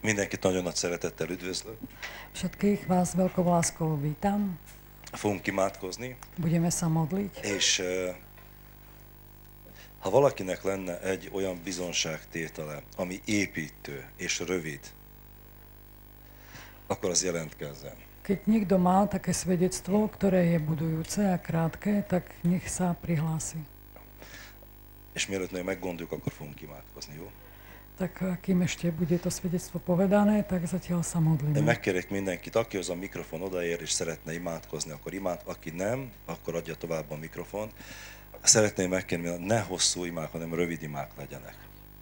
Mindenkit nagyon nagy szeretettel üdvözlök. Všetkých vás veľkou láskou vítam. Fogunk imádkozni, Budeme sa modliť. és ha valakinek lenne egy olyan bizonságtétele, ami építő és rövid, akkor az jelentkezzen. Keď niekto má také svedectvo, ktoré je budujúce a krátke, tak nech sa prihlási. És mielőtt még meggondoljuk, akkor fogunk imádkozni, jó? Tak eh, kým ešte bude to svedectvo povedané, tak zatiaľ sa modlíme. megkérek mindenkit, aki az a mikrofon odaér és szeretne imádkozni, akkor imád, aki nem, akkor adja tovább a mikrofont. Szeretném megkérni, ne hosszú imák, hanem rövid imák legyenek.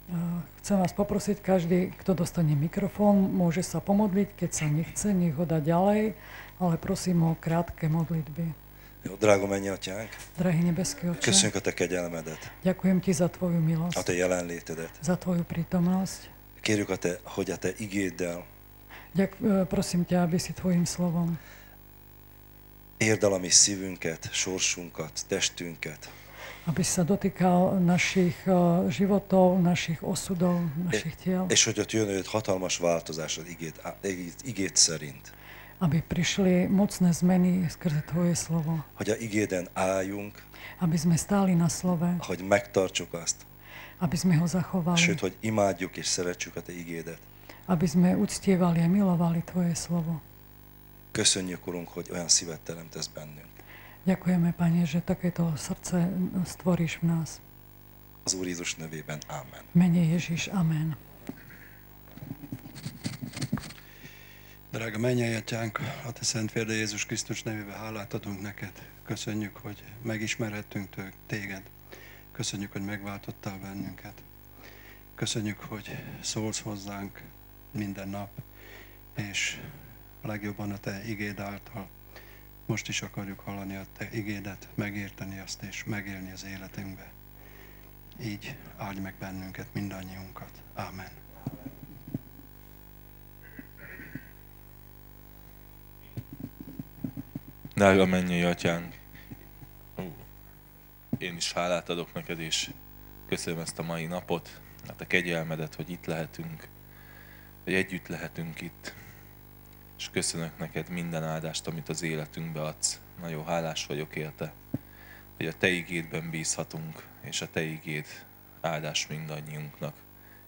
Eh, Chcem vás poprosiť, každý, kto dostane mikrofón, môže sa pomodliť, keď sa nechce, nech ho dá ďalej, ale prosím o krátke modlitby. Jó, drága mennyi atyánk, Drahý nebeský oče, köszönjük a te kegyelmedet, ďakujem ti za tvoju a milosť, te jelenlétedet. za tvoju prítomnosť. Kérjük, a te, hogy a te igéddel. Ďak, eh, prosím ťa, aby si tvojim slovom. Érd el a mi szívünket, sorsunkat, testünket, aby sa dotýkal našich eh, životov, našich osudov, našich tiel, és hogy ott jön egy hatalmas változás az igét, igét, igét szerint. Aby prišli mocné zmeny skrze Tvoje slovo, Hogy a igéden álljunk, aby sme stáli na slove, hogy megtartsuk azt, aby sme ho zachovali, sőt, hogy imádjuk és szeretjük a te igédet. aby sme uctievali a milovali Tvoje slovo. Köszönjük, Urunk, hogy olyan szívet teremtesz bennünk. Ďakujeme, Pane, že takéto srdce stvoríš v nás. Az Úr Jézus nevében. Amen. Mene Ježiš, amen. Drága mennyei atyánk, a te szent férde Jézus Krisztus nevébe hálát adunk neked. Köszönjük, hogy megismerhettünk téged. Köszönjük, hogy megváltottál bennünket. Köszönjük, hogy szólsz hozzánk minden nap, és legjobban a te igéd által. Most is akarjuk hallani a te igédet, megérteni azt és megélni az életünkbe. Így áldj meg bennünket, mindannyiunkat. Ámen. Drága mennyei atyánk, én is hálát adok neked, és köszönöm ezt a mai napot, hát a kegyelmedet, hogy itt lehetünk, hogy együtt lehetünk itt, és köszönök neked minden áldást, amit az életünkbe adsz. Nagyon hálás vagyok érte, hogy a Te igédben bízhatunk, és a Te igéd áldás mindannyiunknak.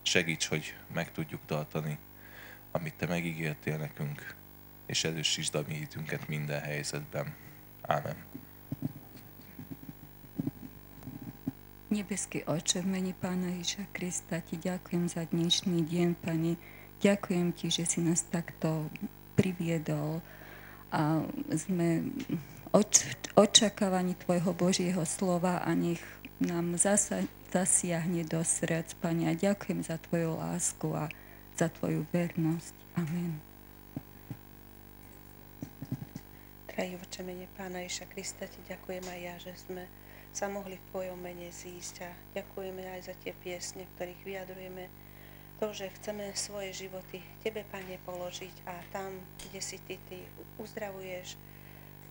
Segíts, hogy meg tudjuk tartani, amit Te megígértél nekünk, és erősítsd a mi hitünket minden helyzetben. Ámen. Nebeský Oče, v mene Pána Ježa Krista ti ďakujem za dnešný deň, Pane. Ďakujem ti, že si nás takto priviedol a sme oč- očakávaní Tvojho Božieho slova a nech nám zasa- zasiahne do srdc, Pane. A ďakujem za Tvoju lásku a za Tvoju vernosť. Amen. Drahý oče, mene Pána Ježa Krista, ti ďakujem aj ja, že sme sa mohli v Tvojom mene zísť a ďakujeme aj za tie piesne, ktorých vyjadrujeme to, že chceme svoje životy Tebe, Pane, položiť a tam, kde si Ty, Ty uzdravuješ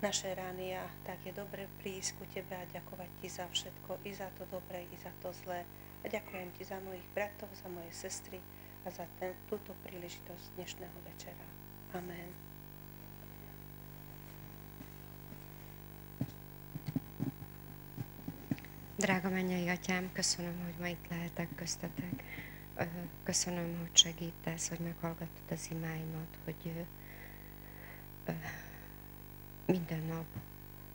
naše rany a tak je dobre prísť ku Tebe a ďakovať Ti za všetko, i za to dobré, i za to zlé. A ďakujem Ti za mojich bratov, za moje sestry a za ten, túto príležitosť dnešného večera. Amen. Drága mennyei atyám, köszönöm, hogy ma itt lehetek köztetek. Köszönöm, hogy segítesz, hogy meghallgattad az imáimat, hogy minden nap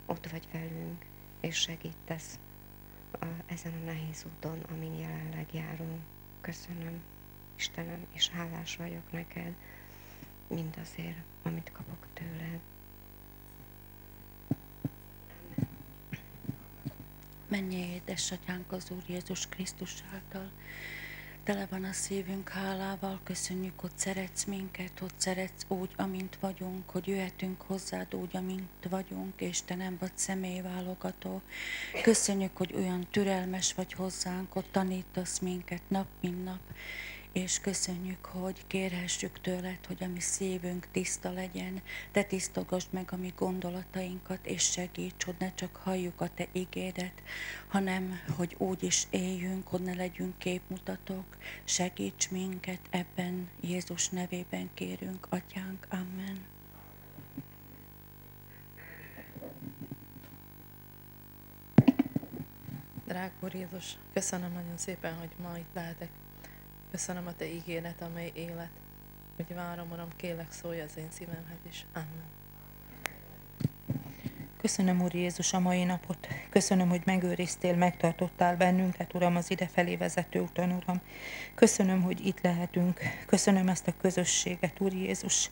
ott vagy velünk, és segítesz ezen a nehéz úton, amin jelenleg járunk. Köszönöm, Istenem, és hálás vagyok neked mindazért, amit kapok tőled. Menjél, édesatyánk az Úr Jézus Krisztus által. Tele van a szívünk hálával, köszönjük, hogy szeretsz minket, hogy szeretsz úgy, amint vagyunk, hogy jöhetünk hozzád úgy, amint vagyunk, és te nem vagy személyválogató. Köszönjük, hogy olyan türelmes vagy hozzánk, hogy tanítasz minket nap, mint nap, és köszönjük, hogy kérhessük tőled, hogy a mi szívünk tiszta legyen. Te tisztogasd meg a mi gondolatainkat, és segíts, hogy ne csak halljuk a Te igédet, hanem hogy úgy is éljünk, hogy ne legyünk képmutatók. Segíts minket ebben, Jézus nevében kérünk, Atyánk. Amen. Drága Úr Jézus, köszönöm nagyon szépen, hogy ma itt lehetek. Köszönöm a Te ígéret, amely élet. Hogy várom, Uram, kélek szólj az én szívemhez is. Amen. Köszönöm, Úr Jézus, a mai napot. Köszönöm, hogy megőriztél, megtartottál bennünket, Uram, az idefelé vezető úton, Uram. Köszönöm, hogy itt lehetünk. Köszönöm ezt a közösséget, Úr Jézus.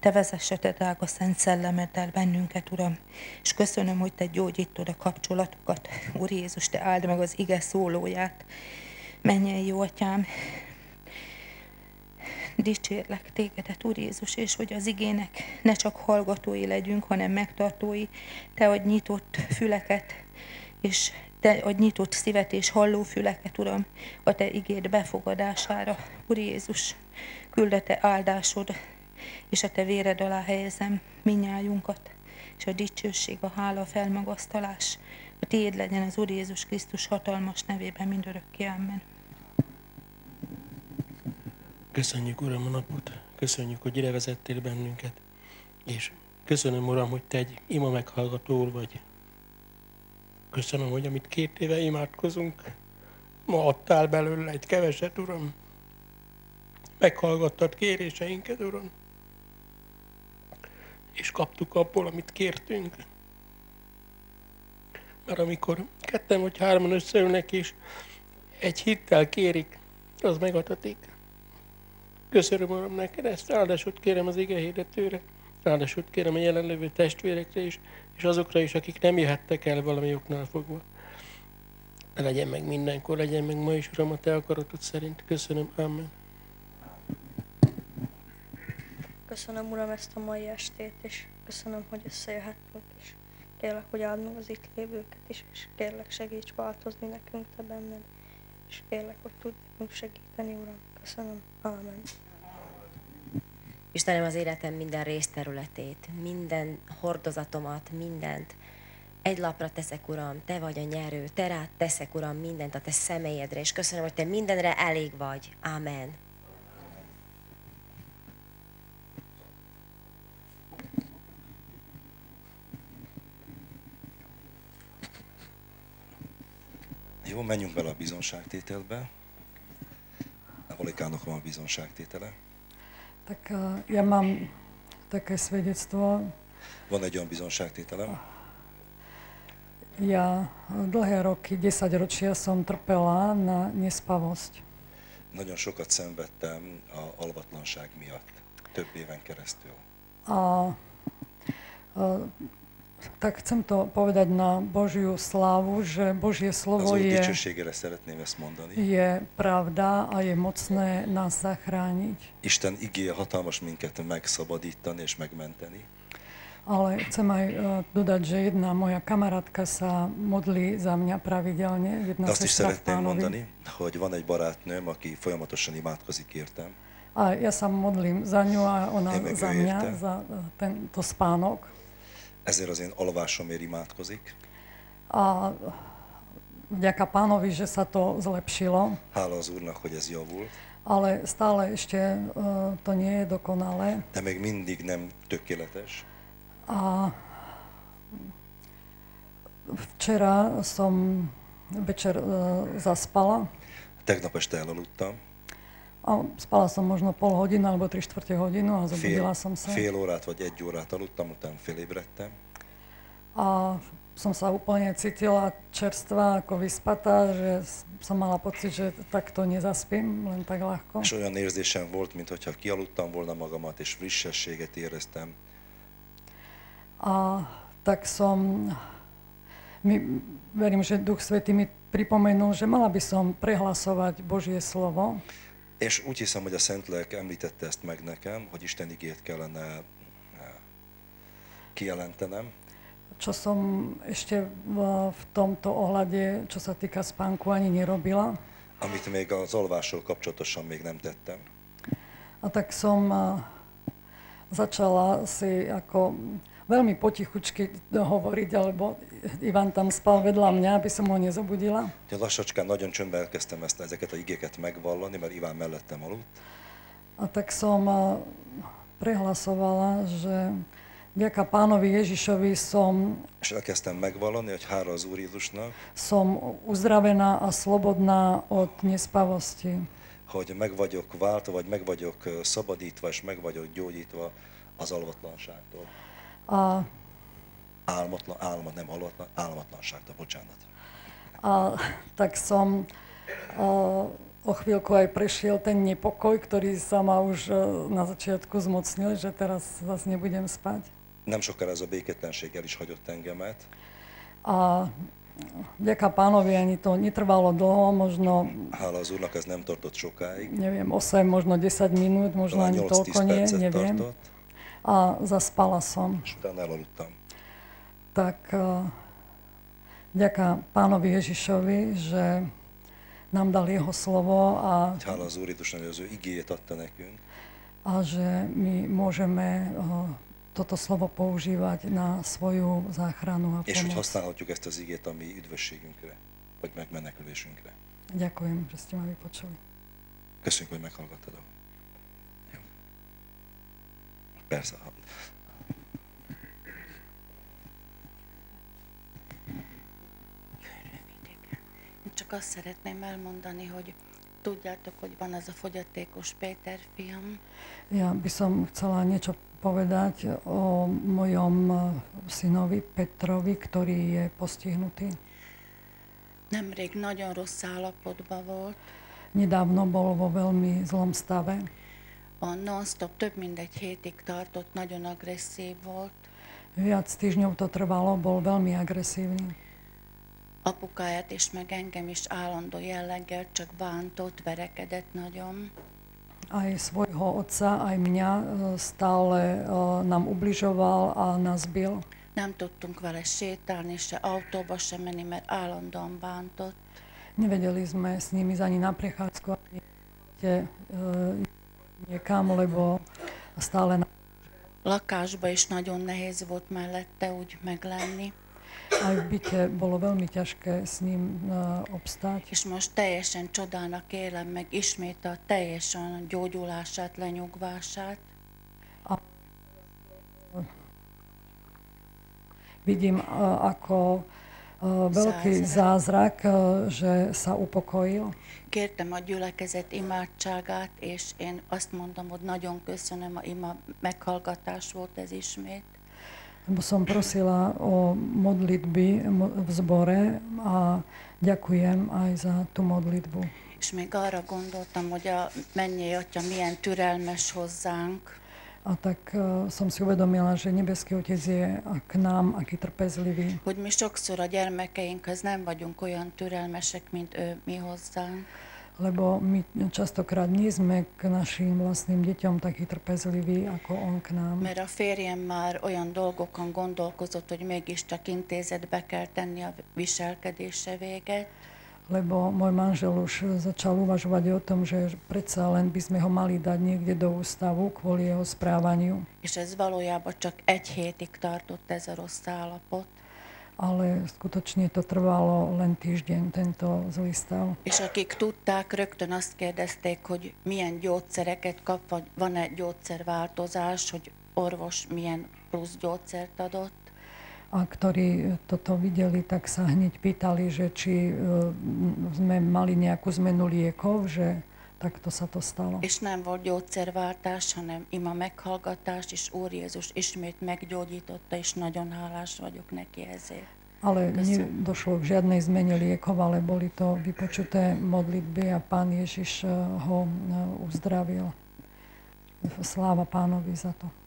Te vezesse, te drága Szent Szellemeddel bennünket, Uram. És köszönöm, hogy te gyógyítod a kapcsolatokat. Úr Jézus, te áld meg az ige szólóját. Menjen, jó atyám, dicsérlek tégedet, Úr Jézus, és hogy az igének ne csak hallgatói legyünk, hanem megtartói. Te adj nyitott füleket, és te adj nyitott szívet és halló füleket, Uram, a Te igéd befogadására. Úr Jézus, küld a Te áldásod, és a Te véred alá helyezem minnyájunkat, és a dicsőség, a hála, a felmagasztalás, a Tiéd legyen az Úr Jézus Krisztus hatalmas nevében mindörökké. Amen. Köszönjük, Uram, a napot. Köszönjük, hogy ide vezettél bennünket. És köszönöm, Uram, hogy Te egy ima meghallgató vagy. Köszönöm, hogy amit két éve imádkozunk, ma adtál belőle egy keveset, Uram. Meghallgattad kéréseinket, Uram. És kaptuk abból, amit kértünk. Mert amikor ketten vagy hárman összeülnek, és egy hittel kérik, az megadatik. Köszönöm, Uram, neked ezt, áldásot kérem az ige hirdetőre, áldásot kérem a jelenlévő testvérekre is, és azokra is, akik nem jöhettek el valami oknál fogva. Legyen meg mindenkor, legyen meg ma is, Uram, a Te akaratod szerint. Köszönöm, Amen. Köszönöm, Uram, ezt a mai estét, és köszönöm, hogy összejöhettünk, és kérlek, hogy áld meg az itt lévőket is, és kérlek, segíts változni nekünk Te benned, és kérlek, hogy tudj nekünk segíteni, Uram. Köszönöm. Amen. Istenem, az életem minden részterületét, minden hordozatomat, mindent egy lapra teszek, Uram, Te vagy a nyerő, Te rád teszek, Uram, mindent a Te személyedre, és köszönöm, hogy Te mindenre elég vagy. Amen. Jó, menjünk bele a bizonságtételbe. Olikának van a bizonságtétele. Tak uh, ja mám také svedectvo. Van egy olyan bizonságtételem. Ja dlhé roky, 10 ročia som trpela na nespavosť. Nagyon sokat szenvedtem a alvatlanság miatt, több éven keresztül. A, a tak chcem to povedať na Božiu slávu, že Božie slovo je, je pravda a je mocné nás zachrániť. Isten igéje hatalmas minket megszabadítani és megmenteni. Ale chcem aj uh, dodať, že jedna moja kamarátka sa modlí za mňa pravidelne. Jedna De azt is szeretném mondani, hogy van egy barátnőm, aki folyamatosan imádkozik értem. A ja sa modlím za ňu a ona za mňa, za tento spánok ezért az én alvásomért imádkozik. A vďaka pánovi, že sa to zlepšilo. Hála az Úrnak, hogy ez javul. Ale stále ešte uh, to nie je dokonalé. De még mindig nem tökéletes. A včera som večer uh, zaspala. Tegnap este elaludtam. A spala som možno pol hodinu alebo tri štvrte hodinu a zobudila som sa. Fél órát vagy egy órát aludtam, utána félébredtem. A som sa úplne cítila čerstvá, ako vyspatá, že som mala pocit, že takto nezaspím, len tak ľahko. És olyan érzésem volt, mintha kialudtam volna magamat, és frissességet éreztem. A tak som, my, verím, že Duch Svetý mi pripomenul, že mala by som prehlasovať Božie slovo. És úgy hiszem, hogy a Szent Lelke említette ezt meg nekem, hogy Isten igét kellene eh, kijelentenem. Čo som ešte v, tomto ohľade, čo sa týka spánku, ani nerobila. amit még az alvással kapcsolatosan még nem tettem. A tak som a, začala si ako veľmi potichučky hovoriť, alebo Ivan tam spal vedľa mňa, aby som ho nezobudila. De lassacská nagyon csöndben elkezdtem ezt, ezeket a igéket megvallani, mert Iván mellettem aludt. A tak som a, prehlasovala, že Ďaká pánovi Ježišovi som, És elkezdtem megvallani, hogy hála az Úr Jézusnak, som uzdravená a slobodná od nespavosti. hogy meg vagyok váltva, vagy meg vagyok ö, szabadítva, és meg vagyok gyógyítva az alvatlanságtól. A, Álmatlan, álmat, nem alvatlan, álmatlanságtól, bocsánat. a tak som a, o chvíľku aj prešiel ten nepokoj, ktorý sa ma už a, na začiatku zmocnil, že teraz zase nebudem spať. Nem sokára ez a béketlenség el is hagyott engemet, A vďaka pánovi ani to netrvalo dlho, možno, hála az Úrnak ez nem tartott sokáig, neviem, 8, možno 10 minút, možno ani 8-10 toľko nie, neviem. tartott, A zaspala som. Tak a, vďaka pánovi Ježišovi, že nám dal jeho slovo a, Hogy Hála az Úr Jézusnak, hogy az ő igéjét adta nekünk, a že my môžeme a, toto slovo používať na svoju záchranu a és hogy pomoc. használhatjuk ezt az igét a mi üdvösségünkre, vagy megmenekülésünkre. Ďakujem, že ste ma vypočuli. Köszönjük, hogy meghallgattad. Jó. Persze. csak azt szeretném elmondani, hogy tudjátok, hogy van az a fogyatékos Péter fiam, Ja by som chcela niečo povedať o mojom a, synovi Petrovi, ktorý je postihnutý. nemrég nagyon rossz állapotban volt, Nedávno bol vo veľmi zlom stave. A non-stop több mint egy hétig tartott, nagyon agresszív volt. Viac týždňov to trvalo, bol veľmi agresívny. Apukáját és meg engem is állandó jelleggel csak bántott, verekedett nagyon. Aj svojho otca, aj mňa e, stále e, nám ubližoval a nás bil. Nem tudtunk vele sétálni, se autóba sem menni, mert állandóan bántott. Nevedeli sme s nimi ani na prechádzku, ani e, niekam, lebo stále na, Lakásba is nagyon nehéz volt mellette úgy meglenni. aj v byte bolo veľmi ťažké s ním e, obstáť. És most teljesen csodának élem meg ismét a teljesen gyógyulását, lenyugvását. Vidím e, ako e, veľký zázrak, že sa upokojil. Kértem a gyülekezet imádságát, és én azt mondom, hogy nagyon köszönöm, a ima meghallgatás volt ez ismét. Som prosila o modlitby mo- v zbore a ďakujem aj za tú modlitbu. És még arra gondoltam, hogy a mennyei atya milyen türelmes hozzánk, A tak uh, som si uvedomila, že nebeský Otec je k nám aký trpezlivý. hogy mi sokszor a gyermekeinkhez nem vagyunk olyan türelmesek, mint ő mi hozzánk. Lebo my častokrát nie sme k našim vlastným deťom takí trpezliví, ako on k nám. Mert a férjem már olyan dolgokon gondolkozott, hogy mégiscsak intézetbe kell tenni a viselkedése véget, Lebo môj manžel už začal uvažovať o tom, že predsa len by sme ho mali dať niekde do ústavu kvôli jeho správaniu. és ez valójában csak egy hétig tartott ez a rossz állapot. Ale skutočne to trvalo len týždeň, tento zlý stav. És akik tudták, rögtön azt kérdezték, hogy milyen gyógyszereket kap, vagy van-e gyógyszerváltozás, hogy orvos milyen plusz gyógyszert adott. A ktorí toto videli, tak sa hneď pýtali, že či e, sme mali nejakú zmenu liekov, že takto sa to stalo. És nem volt gyógyszerváltás, hanem ima meghallgatás, és Úr Jézus ismét meggyógyította, és nagyon hálás vagyok neki ezért. Ale nedošlo k žiadnej zmene liekov, ale boli to vypočuté modlitby a pán Ježiš e, ho e, uzdravil. Sláva pánovi za to.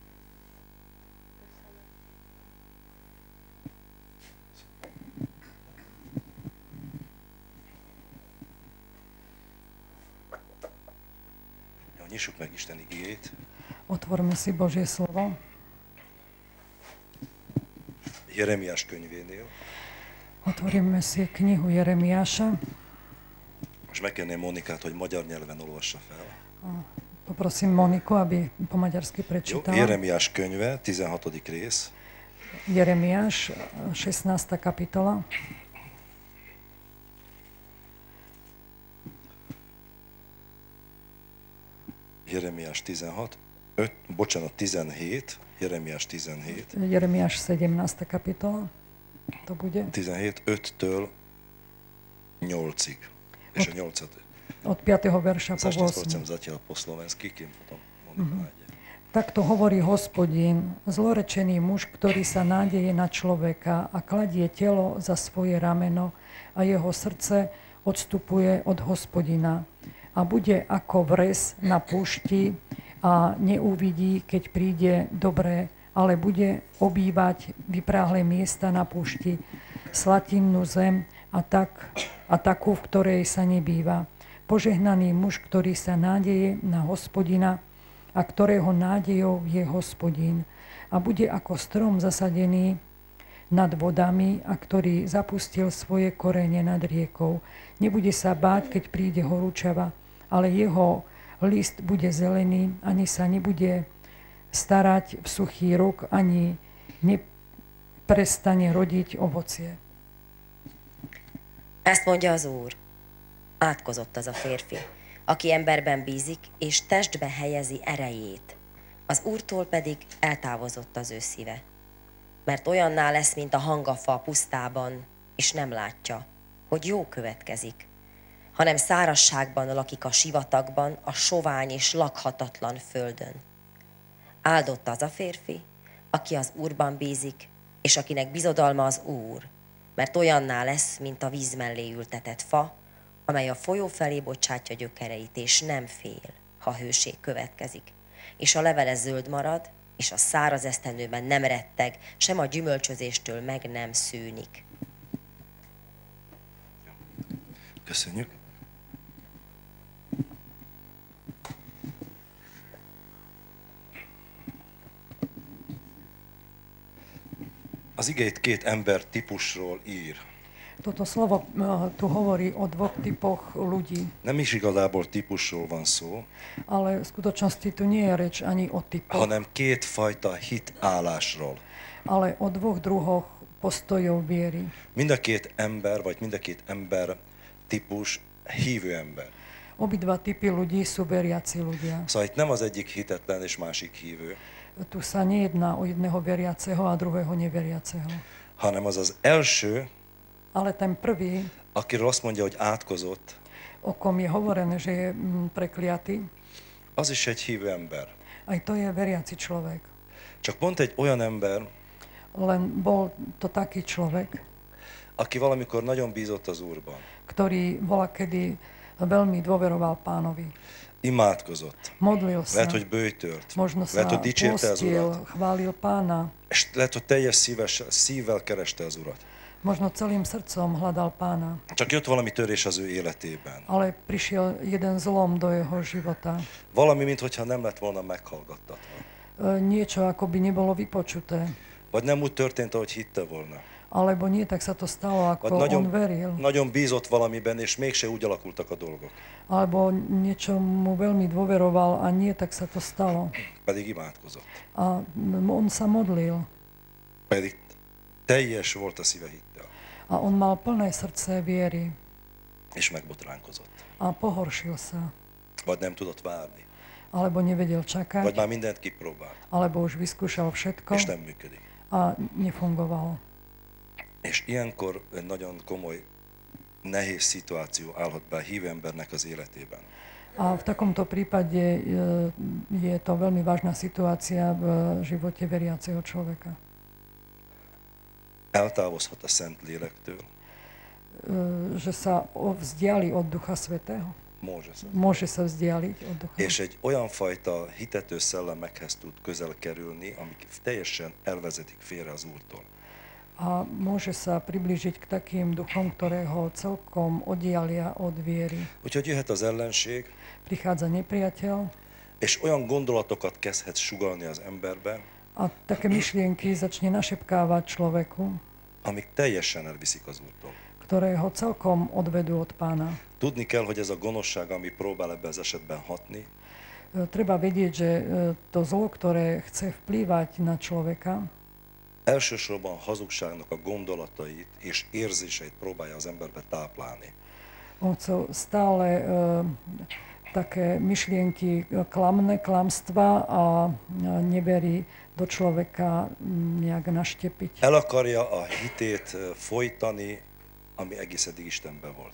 Nyissuk meg Isten igéjét. Otvorme si Božie slovo. Jeremiás könyvénél, Otvoríme si knihu Jeremiáša, Most megkérném Monikát, hogy magyar nyelven olvassa fel. Poprosím Moniku, aby po maďarsky Jó? prečítala. Jeremiás könyve, 16. rész. Jeremiáš, 16. kapitola. Jeremiás 16, 5, bocsánat, 17, Jeremiás 17, Jeremiáš 17. kapitola. To bude 17, 5-től 8-ig. És a 8 od 5. verša po Začne 8. zatiaľ po slovensky, kým potom Monika Mhm. nájde. Takto hovorí hospodín, zlorečený muž, ktorý sa nádeje na človeka a kladie telo za svoje rameno a jeho srdce odstupuje od hospodina. A bude ako vres na púšti a neuvidí, keď príde dobré, ale bude obývať vypráhle miesta na púšti, slatinnú zem a, tak, a takú, v ktorej sa nebýva. Požehnaný muž, ktorý sa nádeje na hospodina, a ktorého nádejou je hospodín. A bude ako strom zasadený nad vodami a ktorý zapustil svoje korene nad riekou. Nebude sa báť, keď príde horúčava, ale jeho list bude zelený, ani sa nebude starať v suchý rok, ani neprestane rodiť ovocie. Ezt mondja az Úr. Átkozott az a férfi, aki emberben bízik, és testbe helyezi erejét. Az Úrtól pedig eltávozott az ő szíve. Mert olyanná lesz, mint a hangafa a pusztában, és nem látja, hogy jó következik, hanem szárasságban lakik a sivatagban, a sovány és lakhatatlan földön. Áldott az a férfi, aki az Úrban bízik, és akinek bizodalma az Úr, mert olyanná lesz, mint a víz mellé ültetett fa, amely a folyó felé bocsátja gyökereit, és nem fél, ha hőség következik. És a levele zöld marad, és a száraz esztendőben nem retteg, sem a gyümölcsözéstől meg nem szűnik. Köszönjük. Az igét két ember típusról ír. Toto slovo eh, tu hovorí o dvoch typoch ľudí, Nem is igazából típusról van szó, ale v skutočnosti tu nie je reč ani o typoch, hanem kétfajta hitállásról. ale o dvoch druhoch postojov viery. Mind a két ember, vagy mind a két ember típus hívő ember. Obidva typy ľudí sú veriaci ľudia. Szóval itt nem az egyik hitetlen és másik hívő, Tu sa nejedná o jedného veriaceho a druhého neveriaceho. hanem az az első, Ale ten prvý, akiről azt mondja, hogy átkozott, o kom je hovorené, že je mm, prekliatý, az is egy hívő ember. aj to je veriaci človek. Csak pont egy olyan ember, Len bol to taký človek, aki valamikor nagyon bízott az Úrban. ktorý bola kedy veľmi dôveroval pánovi. Imádkozott. Modlil. Lehet, hogy bőjtölt. Možno Lehet, hogy dicsérte az Urat. chválil pána. És lehet, hogy teljes szíves, szívvel kereste az Urat. Možno celým srdcom hľadal pána. Csak jött valami törés az ő életében. Ale prišiel jeden zlom do jeho života. Valami, mintha nem lett volna meghallgattatva. Niečo ako by nebolo vypočuté. Vagy nem úgy történt, ahogy hitte volna. Alebo nie, tak sa to stalo, Vagy ako nagyon, on veril. nagyon bízott valamiben, és mégse úgy alakultak a dolgok. Alebo niečo mu veľmi dôveroval a nie, tak sa to stalo. Pedig imádkozott. A on sa modlil. Pedig teljes volt a szíve hittel. A on mal plné srdce viery. És megbotránkozott. A pohoršil sa. Vagy nem tudott várni. Alebo nevedel Vagy čakať. már mindent kipróbált. Alebo už vyskúšal všetko. És nem működik. A nefungovalo. És ilyenkor egy nagyon komoly, nehéz szituáció állhat be a hívő embernek az életében. A v takomto prípade e, je to veľmi vážna situácia v živote veriaceho človeka. Eltávozhat a Szent Lélektől, E, Že sa vzdiali od Ducha Svetého. Môže sa vzdialiť od Ducha. És egy olyan fajta hitető szellemekhez tud közel kerülni, amik teljesen elvezetik félre az Úrtól. A môže sa priblížiť k takým duchom, ktoré ho celkom oddialia od viery. Úgyhogy jöhet az ellenség, Prichádza nepriateľ és olyan gondolatokat kezdhet sugalni az emberbe, a také myšlienky začne našepkávať človeku, amik teljesen elviszik az Úrtól. ktoré ho celkom odvedú od pána. Tudni kell, hogy ez a gonoszság, ami próbál ebben az esetben hatni, Treba vedieť, že to zlo, ktoré chce vplývať na človeka, elsősorban hazugságnak a gondolatait és érzéseit próbálja az emberbe táplálni. on chcel stále také myšlienky klamné, klamstva a neverí do človeka nejak naštepiť. El akarja a hitét folytani, ami egész eddig Istenben volt.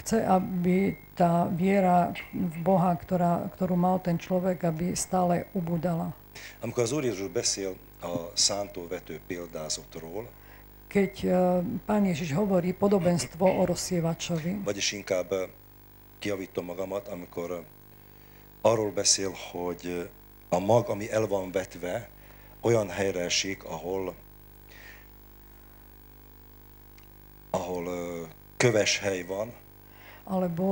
Chce, aby tá viera v Boha, ktorá, ktorú mal ten človek, aby stále ubudala. Amikor az Úr Jézus beszél a szántóvető példázatról, Keď e, Pán Ježiš hovorí podobenstvo o rozsievačovi, vagyis inkább ö, kiavítom magamat, amikor ö, arról beszél, hogy a mag, ami el van vetve, olyan helyre esik, ahol ahol köves hely van, alebo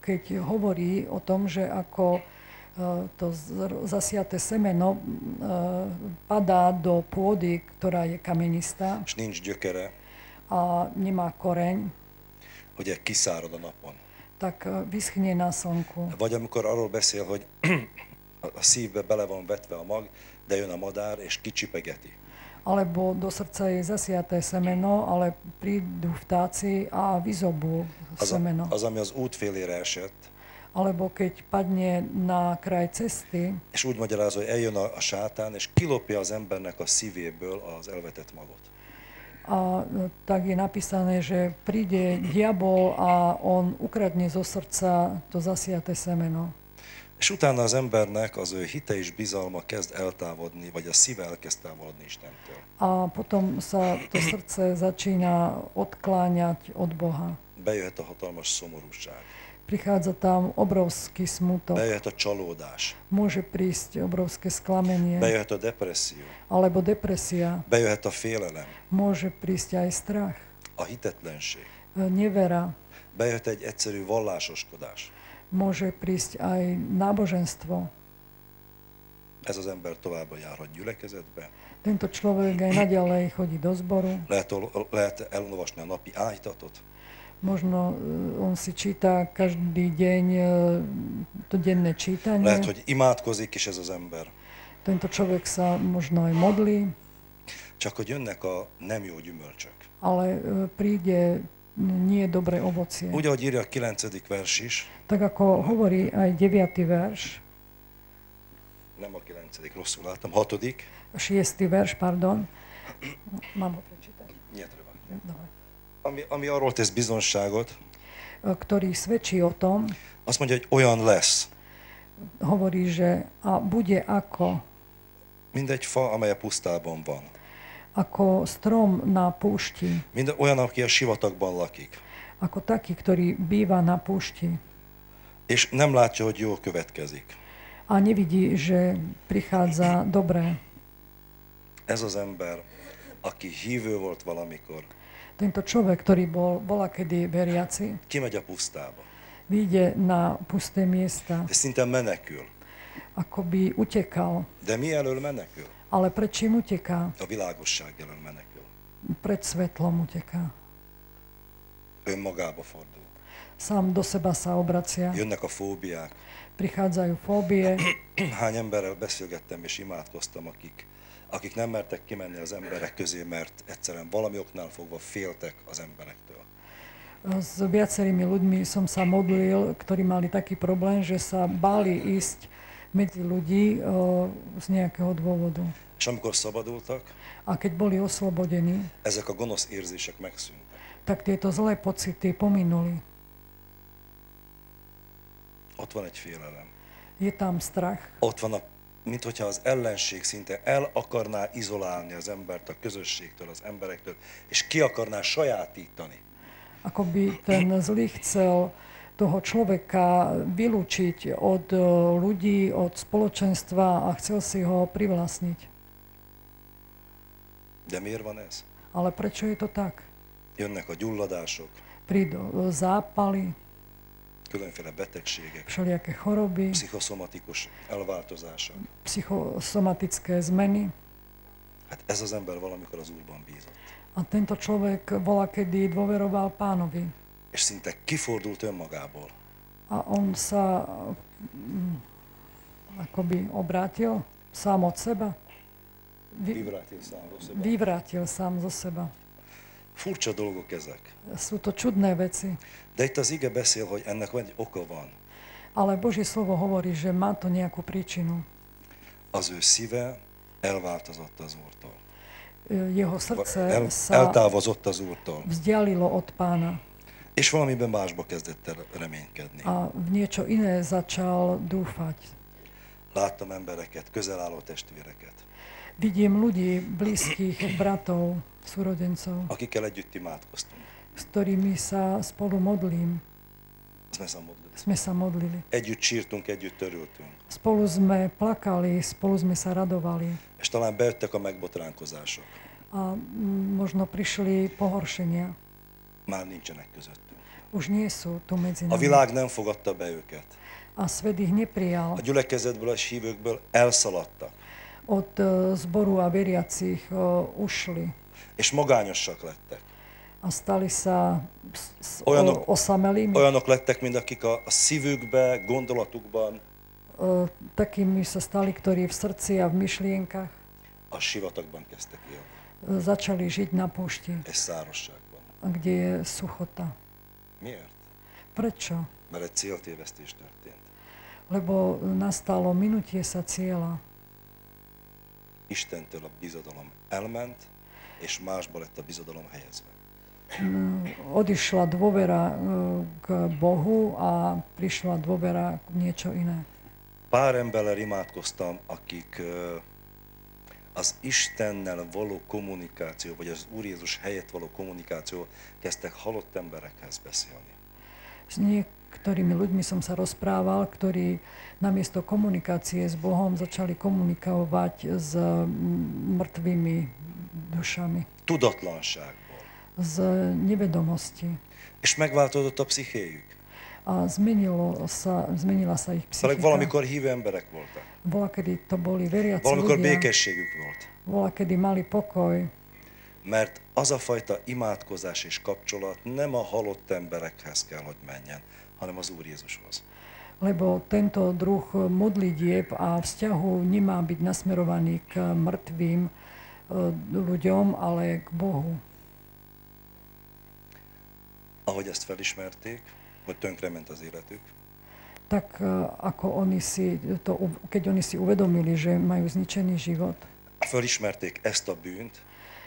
keď hovorí o tom, že ako to z- zasiaté semeno e, padá do pôdy, ktorá je kamenistá és nincs gyökere, a nemá koreň, ugye kiszárad a napon. tak e, vyschne na slnku. Vagy amikor arról beszél, hogy a szívbe bele van vetve a mag, de jön a madár és kicsipegeti. Alebo do srdca je zasiaté semeno, ale prídu vtáci a vyzobú Az, semeno. az, ami az út félére esett, Alebo keď padne na kraj cesty, és úgy magyarázza, hogy eljön a, a sátán, és kilopja az embernek a szívéből az elvetett magot. a tak je napísané, že príde diabol a on ukradne zo srdca to zasiaté semeno. És utána az embernek az ő hite és bizalma kezd eltávodni, vagy a szíve elkezd távolodni Istentől. A potom sa to srdce začína odkláňať od Boha. Bejöhet a hatalmas szomorúság, Prichádza tam obrovský smutok. bejöhet a csalódás, Môže prísť obrovské sklamenie bejöhet a depresszió, alebo depresia. bejöhet a félelem, Môže prísť aj strach, a hitetlenség, e, nevera. bejöhet egy egyszerű vallásoskodás. Môže prísť aj náboženstvo. Ez az ember tovább járhat gyülekezetbe, Tento človek aj naďalej chodí do zboru. lehet, lehet elolvasni a napi ájtatot, Možno e, on si číta každý deň e, to denné čítanie. lehet, hogy imádkozik is ez az ember, Tento človek sa možno aj modlí, csak hogy jönnek a nem jó gyümölcsök. ale e, príde nie dobré ovocie. Úgy, ahogy írja a 9. vers is, Tak ako hovorí aj 9. verš, nem a 9. rosszul láttam, 6. 6. verš, pardon. Mám ho prečítať. Nie treba. Dobre. Ami, ami arról tesz bizonságot, Ktorý svedčí o tom, azt mondja, hogy olyan lesz, hovorí, že a bude ako, mint egy fa, amely a pusztában van. ako strom na púšti, Mind olyan, aki a sivatagban lakik. ako taký, ktorý býva na púšti És nem látja, hogy jól következik. a nevidí, že prichádza dobré. Ez az ember, aki hívő volt valamikor, Tento človek, ktorý bol bola kedy veriaci, kimegy a pusztába, vyjde na pusté miesta, és szinte menekül. ako by utekal. De mi elől menekül? Ale pred čím uteká? A világosság elől menekül. Pred svetlom uteká. Önmagába fordul. Sám do seba sa obracia. Jönnek a fóbiák. Prichádzajú fóbie. Hány emberrel beszélgettem és imádkoztam, akik, akik nem mertek kimenni az emberek közé, mert egyszerűen valami oknál fogva féltek az emberektől. S viacerými ľuďmi som sa modlil, ktorí mali taký problém, že sa báli ísť medzi ľudí o, z nejakého dôvodu. És amikor szabadultak, A keď boli oslobodení, ezek a gonosz érzések megszűntek. tak tieto zlé pocity pominuli. Ott van egy félelem. Je tam strach. Ott van a, mint hogyha az ellenség szinte el akarná izolálni az embert a közösségtől, az emberektől, és ki akarná sajátítani. Ako by ten zlý chcel toho človeka vylúčiť od e, ľudí, od spoločenstva a chcel si ho privlastniť. De miért van ez? Ale prečo je to tak? Jönnek a gyulladások, Prídu e, zápaly, különféle betegségek, všelijaké choroby, pszichoszomatikus elváltozások. psychosomatické zmeny. Hát ez az ember valamikor az Úrban bízott. A tento človek bola, kedy dôveroval pánovi. És szinte kifordult önmagából. A on sa mm, akoby obrátil sám od seba. Vy, Vyvrátil sám do seba. vyvrátil sám zo seba. Furcsa dolgok ezek. Sú to čudné veci. De itt az ige beszél, hogy ennek egy oka van. Ale Božie slovo hovorí, že má to nejakú príčinu. Az ő szíve elváltozott az Úrtól. Jeho srdce El, sa eltávozott az Úrtól. vzdialilo od pána És valamiben másba kezdett el reménykedni. a v niečo iné začal dúfať. Láttam embereket, közel álló testvéreket, Vidím ľudí, blízkych bratov, súrodencov, akikkel együtt imádkoztunk. s ktorými sa spolu modlím. Sme sa modlili. Sme sa modlili. Együtt sírtunk, együtt örültünk. Spolu sme plakali, spolu sme sa radovali. És talán bejöttek a megbotránkozások. A možno prišli pohoršenia. Már nincsenek közöttünk. Už nie sú tu medzi A nami. világ nem fogadta be őket. A svet ich neprijal. A gyülekezetből és hívőkből elszaladtak. Od e, zboru a veriacich e, ušli És magányosak lettek. a stali sa Olyanok- osamelými. Olyanok lettek, mint akik a, a szívükbe, gondolatukban E, Takými sa stali, ktorí v srdci a v myšlienkach a sivatagban kezdtek élni. začali žiť na púšti, És szárosságban. kde je suchota. Miért? Prečo? Mert egy céltévesztés történt. Lebo nastalo minutie sa cieľa. Istentől a bizodalom elment, és másba lett a bizodalom helyezve. Mm, Odišla dôvera e, k Bohu a prišla dôvera k niečo iné. Pár emberrel imádkoztam, akik ö, az Istennel való kommunikáció, vagy az Úr Jézus helyett való kommunikáció kezdtek halott emberekhez beszélni. S niektorými ľuďmi som sa rozprával, ktorí namiesto komunikácie s Bohom začali komunikovať s mm, mŕtvými dušami, Tudatlanságból. z nevedomosti. És megváltozott a pszichéjük. A zmenilo sa, zmenila sa ich psychika. valamikor hívő emberek voltak. Bola, kedy to boli veriaci Valamikor ľudia. békességük volt. Bola, kedy mali pokoj. Mert az a fajta imádkozás és kapcsolat nem a halott emberekhez kell, hogy menjen, hanem az Úr Jézushoz. Lebo tento druh modlitieb a vzťahu nemá byť nasmerovaný k mŕtvým e, ľuďom, ale k Bohu. Ahogy ezt felismerték, hogy tönkrement az életük, Tak e, ako oni si to, keď oni si uvedomili, že majú zničený život, felismerték ezt a bűnt,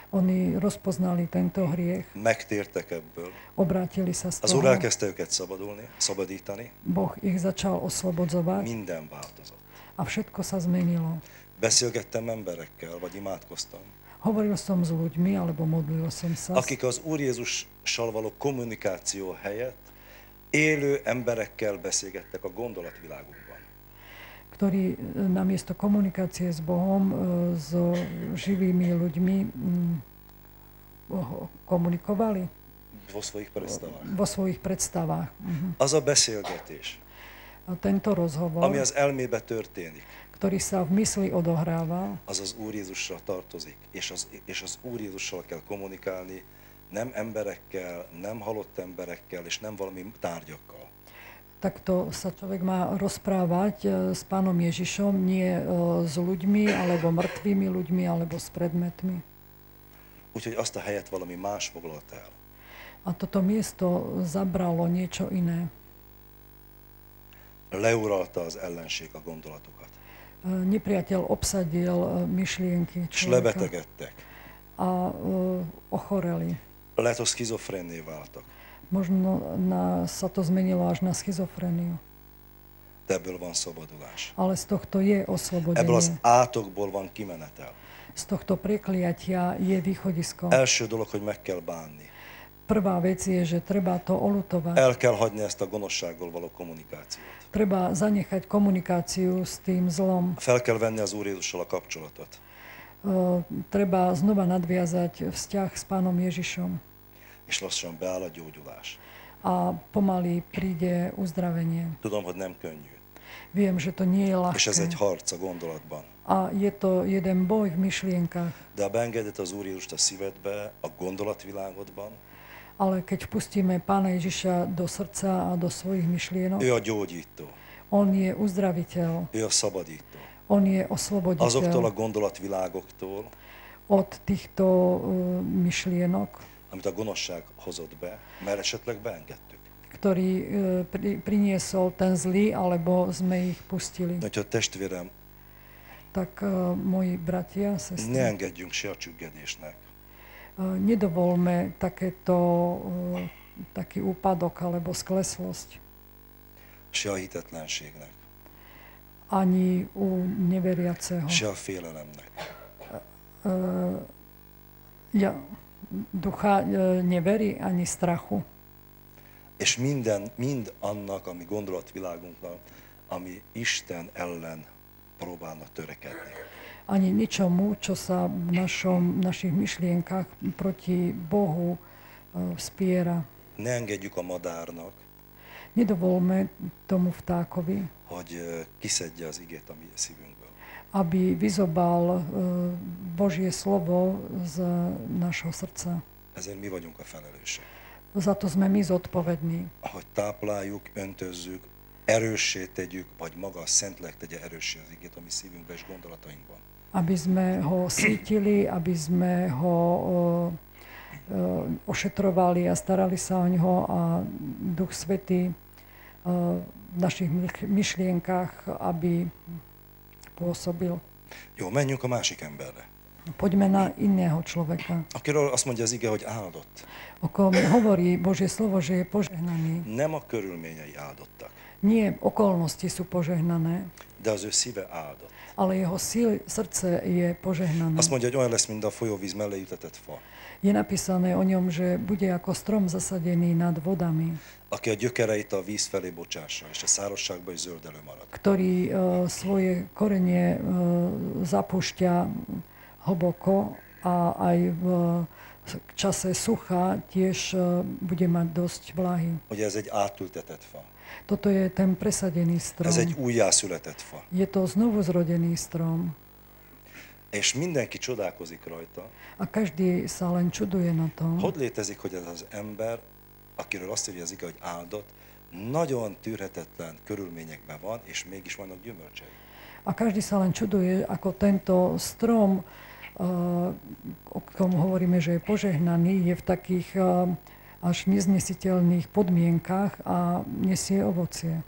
oni rozpoznali tento hriech, megtértek ebből. obrátili sa z Az Úr toho. elkezdte őket szabadulni, szabadítani, Boh ich začal oslobodzovať minden változott. a všetko sa zmenilo. Beszélgettem emberekkel, vagy imádkoztam, Hovoril som s ľuďmi, alebo modlil som sa, akik az Úr Jézussal való kommunikáció helyett élő emberekkel beszélgettek a gondolatvilágukban. Ktorí e, namiesto komunikácie s Bohom, e, so živými ľuďmi komunikovali Vo svojich predstavách. vo svojich predstavách. Mhm. Az a beszélgetés, tento rozhovor, ami az elmébe történik, ktorý sa v mysli odohráva, az az Úr Jézusra tartozik, és az, és az Úr Jézussal kell kommunikálni, nem emberekkel, nem halott emberekkel, és nem valami tárgyakkal. Takto sa človek má rozprávať e, s pánom Ježišom, nie e, s ľuďmi, alebo mŕtvými ľuďmi, alebo s predmetmi. Úgyhogy azt a helyet valami más foglalt el. A toto miesto zabralo niečo iné. Leuralta az ellenség a gondolatokat. E, Nepriateľ obsadil myšlienky človeka lebetegedtek. a ochoreli. Hogy schizofrénné váltak. Možno na, sa to zmenilo až na schizofreniu. De ebből van szabadulás. Ale z tohto je Ebből az oslobodenie. átokból van kimenetel. Z tohto prekliatia je východisko. Első dolog, hogy meg kell bánni. Prvá vec je, že treba to olutovať. El kell hagyni ezt a gonoszsággal való kommunikációt. Treba zanechať komunikáciu s tým zlom. Fel kell venni az Úr Jézussal a kapcsolatot. E, Treba znova nadviazať vzťah s pánom Ježišom. És lassan beáll a gyógyulás. A pomaly príde uzdravenie. Tudom, hogy nem könnyű. Viem, že to nie je És ez ľahké. egy harc a gondolatban. A je to jeden boj v myšlienkach. De ha beengeded az Úr Jézust a szívedbe, a gondolatvilágodban, Ale keď pustíme Pána Ježiša do srdca a do svojich myšlienok, ő a gyógyító, On je uzdraviteľ, ő a szabadító. On je Azoktól a osloboditeľ gondolatvilágoktól, od týchto uh, myšlienok, amit a gonoszság hozott be, mert esetleg beengedtük. ktorý uh, pri, priniesol ten zlý, alebo sme ich pustili. Hogyha testvérem, Tak uh, moji bratia, ne sestry, engedjünk se a csüggedésnek. uh, nedovolme takéto, uh, taký úpadok alebo skleslosť se a hitetlenségnek, ani u neveriaceho. se a félelemnek. Uh, ja, ducha uh, neverí ani strachu. És minden, mind annak, ami gondolatvilágunknak, ami Isten ellen próbálna törekedni. ani ničomu, čo sa v našom, našich myšlienkach proti Bohu e, spiera. Ne engedjük a madárnak, Nedovolme tomu vtákovi, hogy ö, kiszedje az igét a mi szívünkből. Aby vyzobal e, Božie slovo z našho srdca. Ezért mi vagyunk a felelősek. Za to sme my zodpovední. Ahogy tápláljuk, öntözzük, erőssé tegyük, vagy maga a Szentlélek tegye erőssé az igét a mi szívünkbe és gondolatainkban. Aby sme ho sítili, aby sme ho e, e, ošetrovali a starali sa o ňoho a Duch Svetý v našich myš- myšlienkach, aby pôsobil. Jó, menjünk a másik emberre. Poďme na iného človeka. Akiről azt mondja az ige, hogy áldott. O kom hovorí Božie slovo, že je požehnaný. Nem a körülményei áldottak, Nie okolnosti sú požehnané, de az ő szíve áldott. Ale jeho síl, srdce je požehnané. Azt mondja, hogy olyan lesz, mint a folyóvíz mellé ütetett fa, Je napísané o ňom, že bude ako strom zasadený nad vodami, aki a gyökereit a víz felé bocsássa, és a szárazságba is zöldelő marad. ktorý e, svoje korenie e, zapúšťa hlboko a aj v čase sucha tiež e, bude mať dosť vlahy. Ugye ez egy átültetett fa. Toto je ten presadený strom. Ez egy újjászületett fa. Je to znovu zrodený strom. És mindenki csodálkozik rajta. A každý sa len čuduje na tom, Hogy létezik, hogy ez az ember, akiről azt írja az ige, hogy áldott, nagyon tűrhetetlen körülményekben van, és mégis vannak gyümölcsei. a každý sa len čuduje, ako tento strom, o ktorom hovoríme, že je požehnaný, je v takých až neznesiteľných podmienkach a nesie ovocie.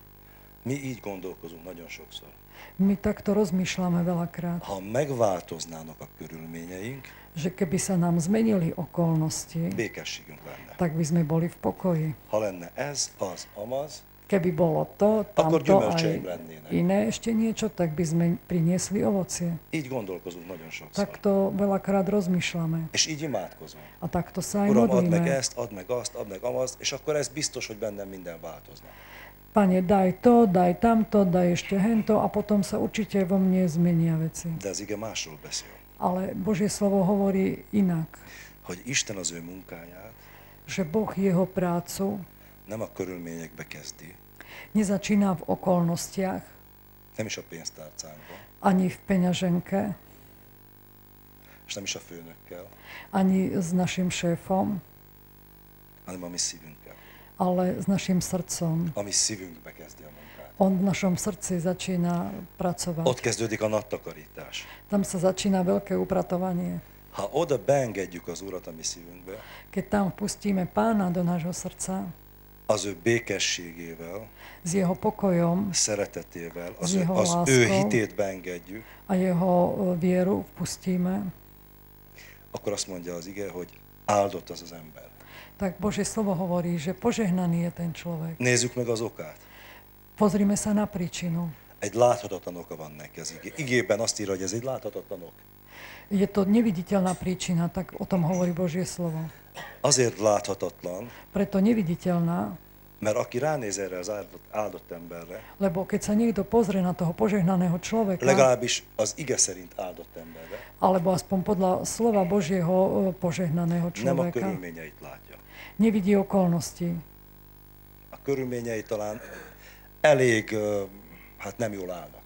Mi így gondolkozunk nagyon sokszor. My takto rozmýšľame veľakrát, Ha megváltoznának a körülményeink, že keby sa nám zmenili okolnosti, békességünk lenne. tak by sme boli v pokoji. Ha lenne ez, az, amaz, Keby bolo to, tamto aj lennének. iné ešte niečo, tak by sme priniesli ovocie. így gondolkozunk nagyon sokszor. Takto veľakrát rozmýšľame. És így imádkozunk. A takto sa aj Uram, add meg modlíme. ezt, add meg azt, add meg amazt, és akkor ez biztos, hogy bennem minden változna. Pane, daj to, daj tamto, daj ešte hento a potom sa určite vo mne zmenia veci. De az ige másról beszél. Ale Božie slovo hovorí inak, Hogy Isten az ő munkáját že Boh jeho prácu nem a körülményekbe kezdi, nezačína v okolnostiach, nem is a pénztárcánkban, ani v peňaženke, és nem is a főnökkel, ani s našim šéfom, hanem a mi szívünkkel. ale s našim srdcom. A mi szívünkbe kezdi a munkát. On v našom srdci začína pracovať. Ott kezdődik a naptakarítás. Tam sa začína veľké upratovanie. Ha oda beengedjük az Urat a mi szívünkbe, Keď tam pustíme pána do nášho srdca az ő békességével, s jeho pokojom szeretetével, az, Z ő, jeho az ő láskou. hitét beengedjük, a jeho vieru vpustíme, akkor azt mondja az ige, hogy áldott az az ember. tak Božie slovo hovorí, že požehnaný je ten človek. Nézzük meg az okát. Pozrime sa na príčinu. Egy láthatatlan oka van neki az igé. Igében azt írja, hogy ez egy láthatatlan ok. Je to neviditeľná príčina, tak o tom hovorí Božie slovo. Azért láthatatlan, Preto neviditeľná, mert aki ránéz erre az áldott, áldott emberre, lebo keď sa niekto pozrie na toho požehnaného človeka, legalábbis az ige szerint áldott emberre, alebo aspoň podľa slova Božieho požehnaného nem a človeka, körülményeit látja. nevidí okolnosti. A körülményei talán elég, hát nem jól állnak.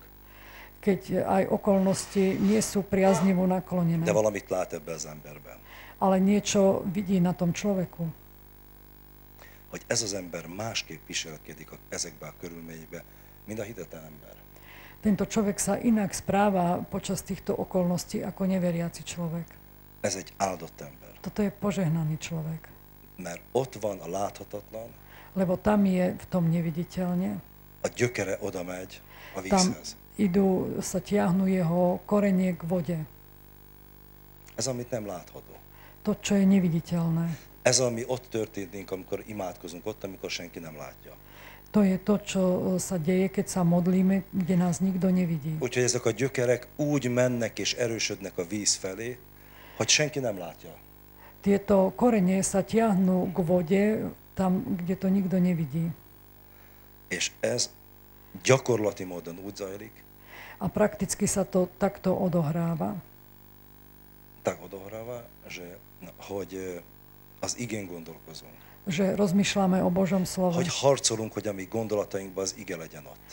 Keď aj okolnosti nie sú priaznivo naklonené. De valamit lát ebbe az emberben. Ale niečo vidí na tom človeku. Hogy ez az ember másképp viselkedik ezekbe a körülményekbe, mint a hitetlen ember. Tento človek sa inak správa počas týchto okolností ako neveriaci človek. Ez egy áldott ember. Toto je požehnaný človek. Mert ott van a láthatatlan, Lebo tam je v tom neviditeľne. a gyökere oda megy a Tam vízhez. Idú, sa tiahnu jeho korenie k vode. Ez, amit nem látható. To, čo je neviditeľné. Ez, ami ott történik, amikor imádkozunk, ott, amikor senki nem látja. To je to, čo e, sa deje, keď sa modlíme, kde nás nikto nevidí. Úgyhogy ezek a gyökerek úgy mennek és erősödnek a víz felé, hogy senki nem látja. Tieto korenie sa tiahnú k vode tam, kde to nikto nevidí. És ez gyakorlati módon úgy zajlik, A prakticky sa to takto odohráva. tak odohráva, že, hogy az igén gondolkozunk. Že rozmýšľame o Božom slove. Hogy harcolunk, hogy a mi gondolatainkban az ige legyen ott.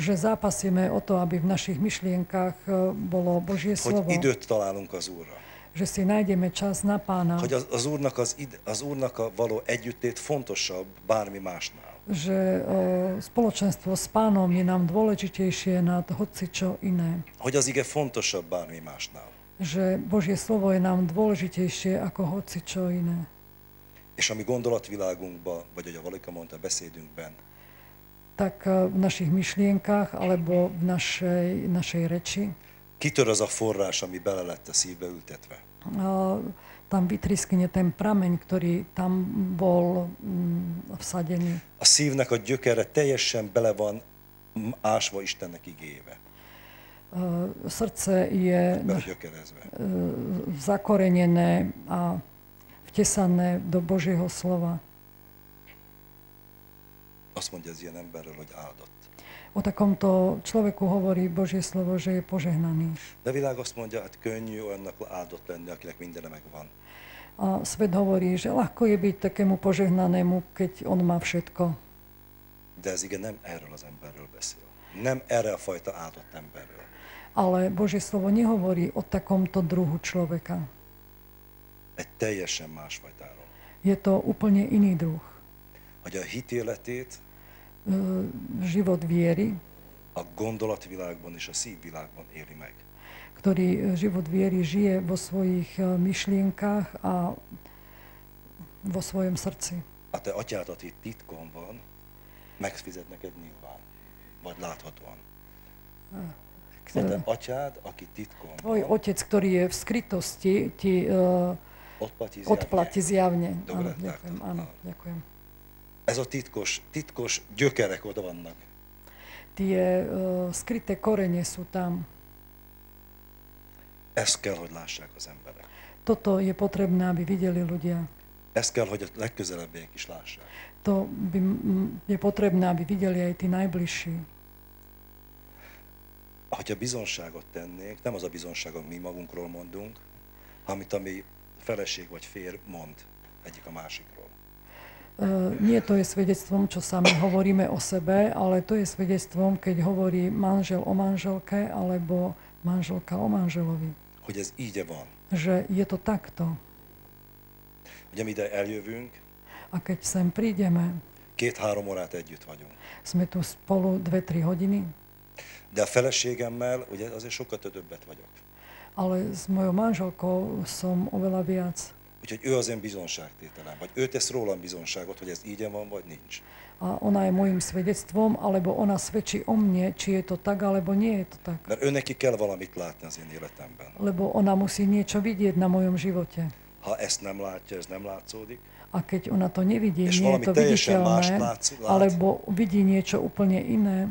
Že zápasíme o to, aby v našich myšlienkach e, bolo Božie Hogy slovo. időt találunk az Úrra. Že si nájdeme čas na pána. Hogy az, az, úrnak az, az Úrnak a való együttét fontosabb bármi másnál. Že e, spoločenstvo s pánom je nám dôležitejšie nad hoci čo iné. Hogy az ige fontosabb bármi másnál. Že Božie slovo je nám dôležitejšie ako hoci čo iné. És a mi gondolatvilágunkban, vagy ahogy a Valika mondta, beszédünkben, Tak e, v našich myšlienkach alebo v našej, našej reči kitör az a forrás, ami bele lett a szívbe ültetve. a tam vytriskne ten prameň, ktorý tam bol mm, vsadený. A szívnek a gyökere teljesen bele van ásva Istennek igébe. E, Srdce je zakorenené a vtesané do Božieho slova. Azt mondja az ilyen emberről, hogy áldott. O takomto človeku hovorí Božie slovo, že je požehnaný. De a világ azt mondja, hát könnyű olyannak áldott lenni, akinek mindene megvan. A svet hovorí, že ľahko je byť takému požehnanému, keď on má všetko. De ez igen nem erről az emberről beszél. Nem erre a fajta áldott emberről. Ale Božie slovo nehovorí o takomto druhu človeka. Egy teljesen másfajtáról. Je to úplne iný druh. Hogy a hitéletét Život viery, a gondolatvilágban és a szívvilágban éli meg. ktorý e, život viery žije vo svojich e, myšlienkách a vo svojom srdci. A te atyádat itt titkon van, megfizet neked nyilván, vagy láthatóan. A te atyád, aki titkon Tvoj van, otec, ktorý je v skrytosti, ti uh, odplatí zjavne. odplatí zjavne. Dobre, Áno, ďakujem, áno. ďakujem. Ez a titkos, titkos gyökerek oda vannak. Tie uh, skryté korene sú tam. Ezt kell, hogy lássák az emberek. Toto je potrebné, aby videli ľudia. Ezt kell, hogy a legközelebbiek is lássák. To by, je potrebné, aby videli aj tí najbližší. Hogyha bizonságot tennénk, nem az a bizonság, amit mi magunkról mondunk, amit a mi feleség vagy fér mond egyik a másikról. Uh, nie to je svedectvom, čo sami hovoríme o sebe, ale to je svedectvom, keď hovorí manžel o manželke alebo manželka o manželovi. Hogy ez így van. Že je to takto. Mi ide eljövünk, A keď sem prídeme, két-három órát együtt vagyunk. sme tu spolu 2-3 hodiny, De a feleségemmel ugye azért sokkal többet vagyok. ale s mojou manželkou som oveľa viac. Úgyhogy ő az én bizonságtételem, vagy ő tesz rólam bizonságot, hogy ez így van, vagy nincs. A ona je môjim svedectvom, alebo ona svedčí o mne, či je to tak, alebo nie je to tak. Mert ő neki kell valamit látni az én életemben. Lebo ona musí niečo vidieť na mojom živote. Ha ezt nem látja, ez nem látszódik, A keď ona to nevidí, És nie je to viditeľné, látsz- lát. alebo vidí niečo úplne iné,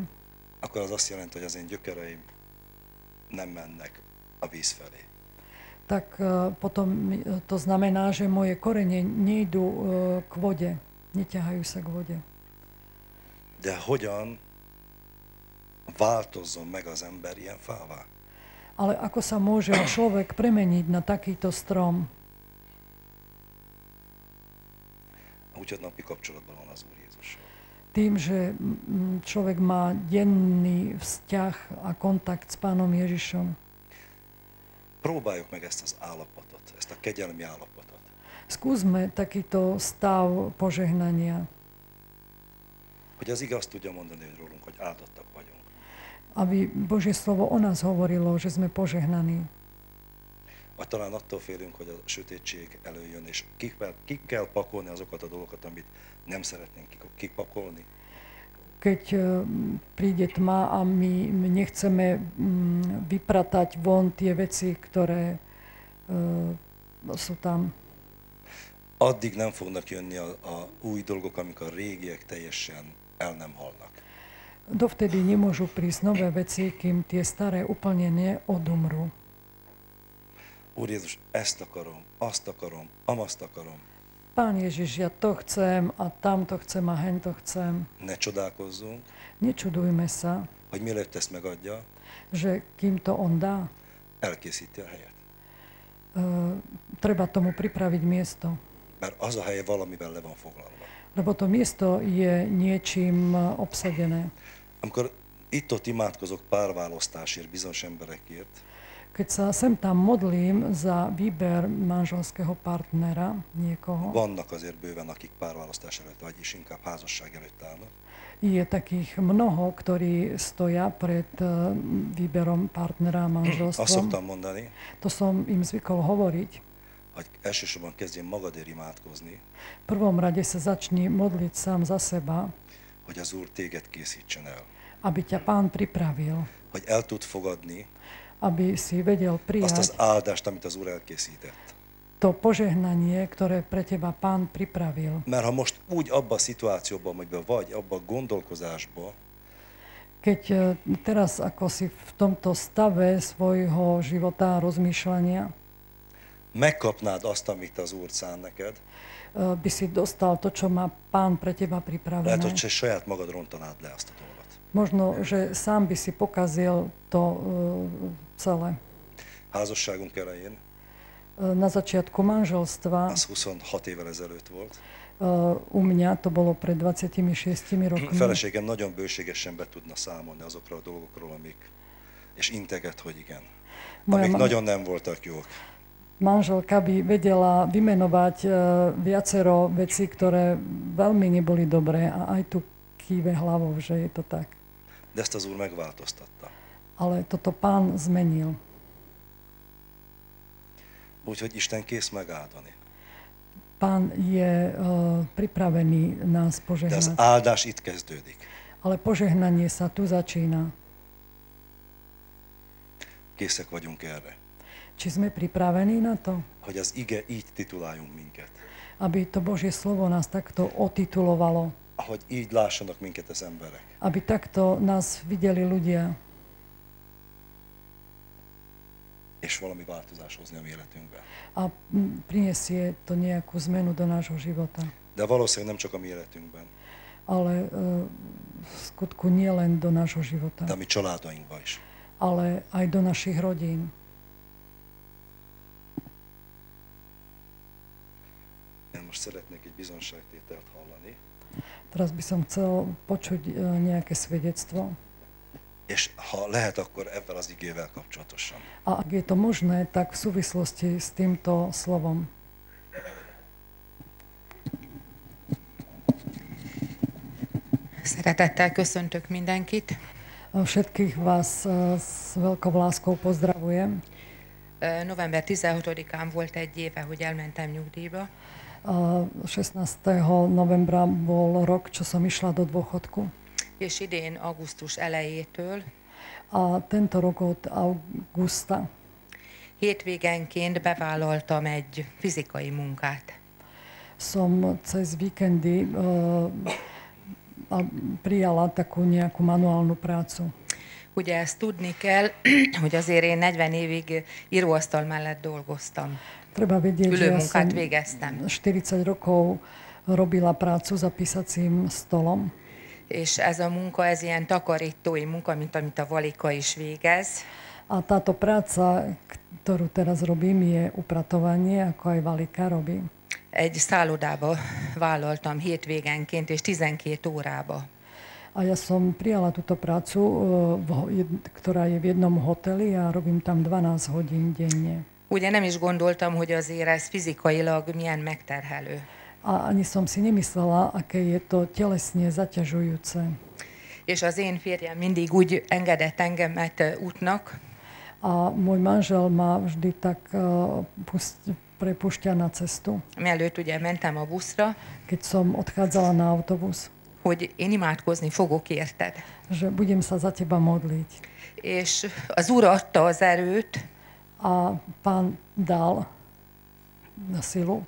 akkor az azt jelenti, hogy az én gyökereim nem mennek a víz felé. Tak eh, potom eh, to znamená, že moje korene nejdú eh, k vode, neťahajú sa k vode. De hogyan változzon meg az ember ilyen fává? Ale ako sa môže človek premeniť na takýto strom? Úgy, hogy napi kapcsolatban van az Úr Jézussal. tým, že človek má denný vzťah a kontakt s Pánom Ježišom. Próbáljuk meg ezt az állapotot, ezt a kegyelmi állapotot. Skúsme takýto stav požehnania, Hogy az igaz tudja mondani hogy rólunk, hogy áldottak vagyunk. aby Božie slovo o nás hovorilo, že sme požehnaní. Vagy talán attól félünk, hogy a sötétség előjön, és ki kell, ki kell pakolni azokat a dolgokat, amit nem szeretnénk kipakolni. Keď e, príde tma a my nechceme mm, vypratať von tie veci, ktoré e, sú tam, Addig nem fognak jönni a, a új dolgok, amik a régiek teljesen el nem halnak. dovtedy nemôžu prísť nové veci, kým tie staré úplne neodumrú. Úr Jézus, ezt akarom, azt akarom, amazt akarom. Pán Ježiš, ja to chcem a tamto chcem a hento chcem. Ne csodálkozzunk, sa, hogy mielőtt ezt megadja, že kým to on dá, elkészíti a helyet. e, treba tomu pripraviť miesto. Mert az a hely valamivel le van foglalva. Lebo to miesto je niečím obsadené. Amikor itt-ott imádkozok párválasztásért bizonyos emberekért, Keď sa sem tam modlím za výber manželského partnera niekoho, vannak azért bőven, akik párválasztás előtt, vagyis inkább házasság előtt állnak, je takých mnoho, ktorí stoja pred e, výberom partnera a Azt manželstvom. szoktam mondani, To som im zvykol hovoriť. hogy elsősorban kezdjen magadért imádkozni, prvom rade sa začni modliť sám za seba, hogy az Úr téged készítsen el. aby ťa pán pripravil, Hogy el tud fogadni aby si vedel prijať to požehnanie, ktoré pre teba pán pripravil. Mert ha most úgy abba a szituációban, amiben vagy, abba a gondolkozásba, Keď e, teraz ako si v tomto stave svojho života a rozmýšľania, megkapnád azt, amit az Úr szán neked, e, by si dostal to, čo má pán pre teba lehet, pripravené. hogy se saját magad rontanád le azt a dolgot. Možno, že sám by si pokazil to e, celé. Házasságunk elején, E, Na začiatku manželstva az 26 évvel ezelőtt volt, e, u mňa to bolo pred 26 rokmi. feleségem nagyon bőségesen be tudna számolni azokról a dolgokról, amik, és integet, hogy igen. Moja Amik nagyon nem voltak jók. Manželka by vedela vymenovať viacero vecí, ktoré veľmi neboli dobré a aj tu kýve hlavou, že je to tak. De ezt az Úr megváltoztatta. Ale toto pán zmenil. Úgyhogy Isten kész megáldani. Pán je uh, pripravený nás De az požehnať. áldás itt kezdődik. Ale požehnanie sa tu začína. Készek vagyunk erre. Či sme pripravení na to, Hogy az ige így tituláljunk minket. aby to Božie slovo nás takto otitulovalo, Hogy így lássanak minket az emberek. aby takto nás videli ľudia És valami változás hozni a mi életünkben. a prinesie to nejakú zmenu do nášho života. De valószínűleg nem csak a mi életünkben, Ale uh, v skutku nie len do nášho života, de a mi családainkban is. ale aj do našich rodín. Én most szeretnék egy bizonságtételt hallani, Teraz by som chcel počuť uh, nejaké svedectvo. és ha lehet, akkor ebben az igével kapcsolatosan. A ak je to možné, tak v súvislosti s týmto slovom. Szeretettel köszöntök mindenkit. Všetkých vás uh, s veľkou láskou pozdravujem. November 16-án volt egy éve, hogy elmentem nyugdíjba, Uh, 16. novembra bol rok, čo som išla do dôchodku. és idén augusztus elejétől A tento rok od augusta hétvégenként bevállaltam egy fizikai munkát. som cez víkendy uh, a prijala takú nejakú manuálnu prácu. Ugye ezt tudni kell, hogy azért én 40 évig íróasztal mellett dolgoztam. Treba vedieť, že ja som végeztem. 40 rokov robila prácu za písacím stolom És ez a munka, ez ilyen takarítói munka, mint amit a Valika is végez. a táto práca, ktorú teraz robím, je upratovanie, ako aj Valika robí. egy szállodába vállaltam hétvégenként, és 12 órába. A ja som prijala túto prácu, ktorá je v jednom hoteli a robím tam 12 hodín denne. Ugye nem is gondoltam, hogy azért ez fizikailag milyen megterhelő. A ani som si nemyslela, aké je to telesne zaťažujúce. És az én férjem mindig úgy engedett engemet útnak, A môj manžel ma vždy tak uh, pust, prepušťa na cestu. mielőtt ugye mentem a buszra, Keď som odchádzala na autobus, hogy én imádkozni fogok érted. že budem sa za teba modliť. És az Úr adta az erőt, A pán dal na silu.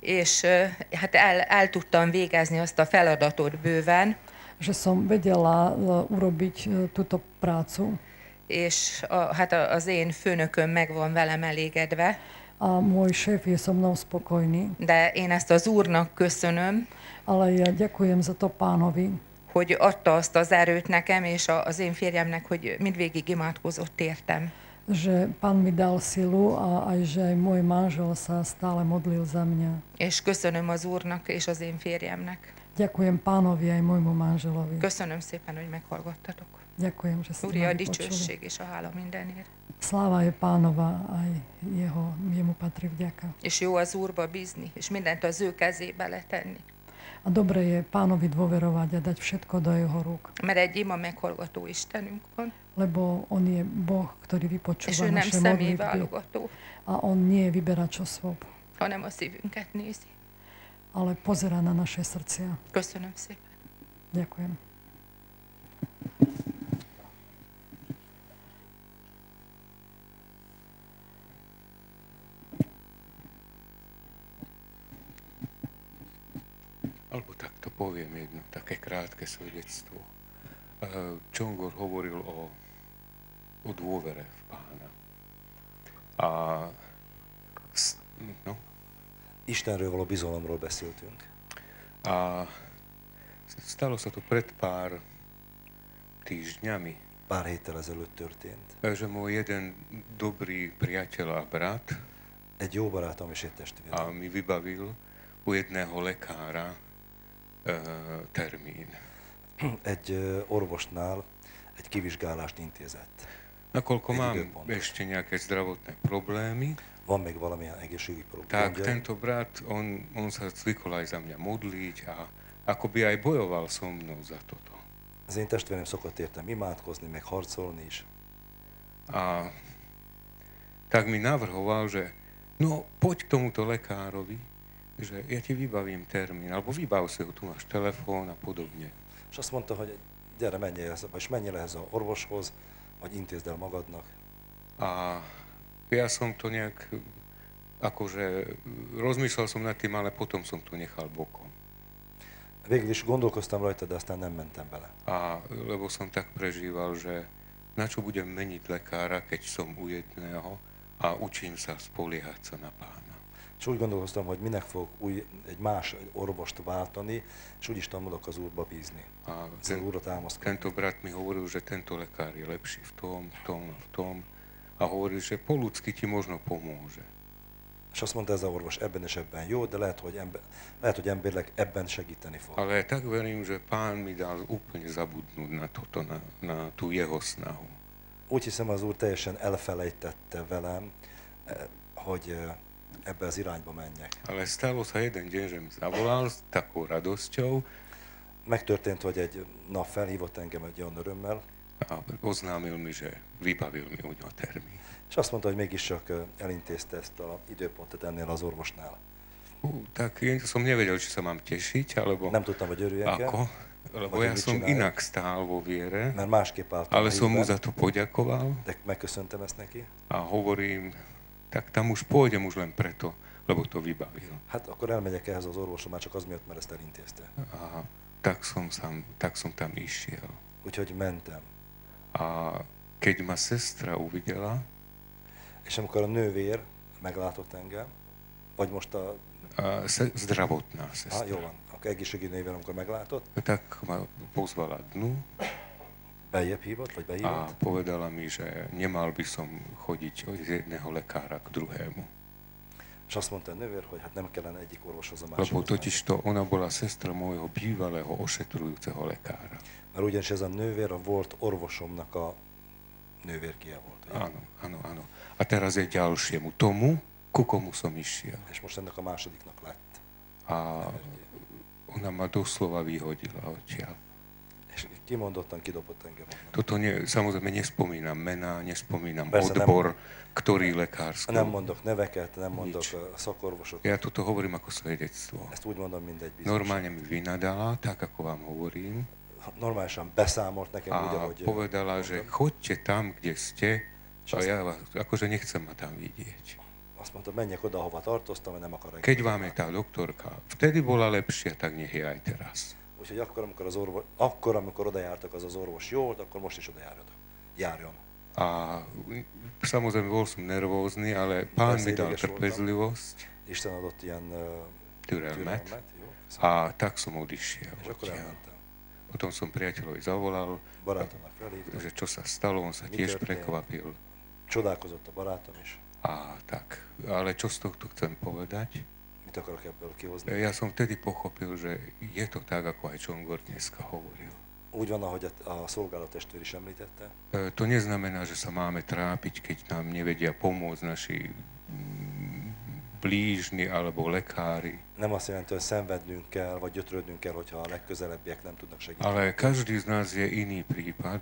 és hát el, el tudtam végezni azt a feladatot bőven, že som vedela urobiť túto prácu és a, hát az én főnököm meg van velem elégedve, a môj šéf je so mnou spokojný. de én ezt az Úrnak köszönöm, Ale ja ďakujem za to pánovi, hogy adta azt az erőt nekem és az én férjemnek, hogy mindvégig imádkozott értem. Že pán mi dal silu a aj, že aj môj manžel sa stále modlil za mňa. És köszönöm az Úrnak és az én férjemnek. Ďakujem pánovi aj môjmu manželovi. Köszönöm szépen, hogy meghallgattatok. Ďakujem, že ste Úri, a dicsőség és a hála mindenért. Sláva je pánova, aj jeho, jemu patrí vďaka. És jó az Úrba bízni, és mindent az ő kezébe letenni. A dobre je pánovi dôverovať a dať všetko do jeho rúk, Mert egy ima meghallgató Istenünk van, lebo on je Boh, ktorý és vypočúva naše modlitby a on nie je vyberač osôb, hanem a szívünket nézi. ale pozera na naše srdcia. Köszönöm szépen. Ďakujem. Alebo takto poviem jedno také krátke svedectvo. Eh, Čongor hovoril o, o dôvere v pána. A no, Istenről való bizalomról beszéltünk. a stalo sa to pred pár týždňami, Pár héttel ezelőtt történt. že môj jeden dobrý priateľ a brat Egy jó barátom és egy testvér a mi vybavil u jedného lekára e, termín. egy orvosnál egy kivizsgálást intézett. Nakoľko mám ešte nejaké zdravotné problémy, Van még valamilyen egészségügyi tak problémja? tento brat, on, on sa zvykol aj za mňa modliť a akoby aj bojoval so mnou za toto. Az én testvérem szokott értem imádkozni, meg harcolni is. A tak mi navrhoval, že no poď k tomuto lekárovi, že ja ti vybavím termín, alebo vybav si ho, tu máš telefón a podobne. És azt mondta, hogy gyere, menjél, vagy menjél ehhez az orvoshoz, vagy intézd el magadnak. A ja som to nejak, akože rozmýšľal som nad tým, ale potom som to nechal bokom. Végül is gondolkoztam rajta, de aztán nem mentem bele. A lebo som tak prežíval, že na čo budem meniť lekára, keď som u jedného a učím sa spoliehať sa na pána. És úgy gondolkoztam, hogy minek fogok új, egy más orvost váltani, és úgyis tanulok az úrba bízni. A Az úrra támaszkodni. tento brat mi hovoril, že tento lekár je lepší v tom, v tom v tom. A hovoril, že po ľudsky ti možno pomôže. És azt mondta ez a orvos, ebben és ebben jó, de lehet, hogy, ember, lehet, hogy emberileg ebben segíteni fog. Ale tak verím, že pán mi dal úplne zabudnúť na toto, na, na tú jeho snahu. Úgy hiszem, az úr teljesen elfelejtette velem, eh, hogy eh, ebbe az irányba menjek. Ale stalo sa jeden deň, že mi zavolal s takou radosťou Megtörtént, hogy egy nap felhívott engem egy olyan örömmel, a oznámil mi, že vybavil mi u ňo termín. és azt mondta, hogy mégiscsak elintézte ezt az időpontot ennél az orvosnál. Ú, tak ja som nevedel, či sa mám tešiť, alebo Nem tudtam, hogy örüljek ako, lebo ja som csinálja? inak stál vo viere, mert másképp álltam ale a som mu za to poďakoval de megköszöntem ezt neki. a hovorím, tak tam už pôjdem už len preto, lebo to vybavil. Hát akkor elmegyek ehhez az orvosra, már csak az miatt, mert ezt elintézte. A tak som, sam, tak som tam išiel. Úgyhogy mentem. A keď ma sestra uvidela, És amikor a nővér meglátott engem, vagy most a... a se, zdravotná sestra, jó van, akkor egészségügyi nővér, amikor meglátott, tak ma pozvala dnu beljebb hívott, vagy a behívott, povedala mi, že nemal by som chodiť od jedného lekára k druhému. És azt mondta a nővér, hogy hát nem kellene egyik orvoshoz a Lebo másikhoz menni. totiž to ona bola sestra môjho bývalého ošetrujúceho lekára. Mert ugyanis ez a nővér a volt orvosomnak a nővérkéje volt. Ugye? Áno, áno, áno. A teraz je ďalšiemu. Tomu, ku komu som išiel. És most ennek a másodiknak lett. A ona ma doslova vyhodila odtiaľ. Kimondottan kidobott engem onnan. Toto nie, samozrejme nespomínam mená, nespomínam Persze nem- odbor, ktorý lekársko. Nem mondok neveket, nem mondok Nič. uh, szakorvosokat. Ja toto hovorím ako svedectvo. Ezt úgy mondom mindegy biztos. Normálne mi vynadala, tak ako vám hovorím, Normálisan beszámolt nekem úgy, a ahogy... povedala, že choďte tam, kde ste, a ja vás, akože nechcem ma tam vidieť. Azt mondta, menjek oda, ahova tartoztam, mert nem akar engem. Keď vám je tá doktorka vtedy bola lepšia, tak nech je aj teraz. Úgyhogy akkor, amikor, az orvos, akkor, amikor oda jártak, az az orvos jó volt, akkor most is oda járjon. járjon. A samozrejme bol som nervózny, ale pán mi dal trpezlivosť, Isten adott ilyen uh, türelmet, türelmet, jó? a tak som odišiel. És akkor elmentem. Potom som priateľovi zavolal, Barátomnak felhívtam. že čo sa stalo, on sa Mi tiež történt? prekvapil. Csodálkozott a barátom is. A tak, ale čo z tohto chcem povedať? Mit akarok ebből kihozni? Ja som vtedy pochopil, že je to tak, ako aj Čongor dneska hovoril. Úgy van, ahogy a, a szolgálat testvér is említette. E, To neznamená, že sa máme trápiť, keď nám nevedia pomôcť naši mm, blížni alebo lekári. Nem azt jelenti, hogy szenvednünk kell, vagy gyötrődnünk kell, hogyha a legközelebbiek nem tudnak segíteni. Ale každý z nás je iný prípad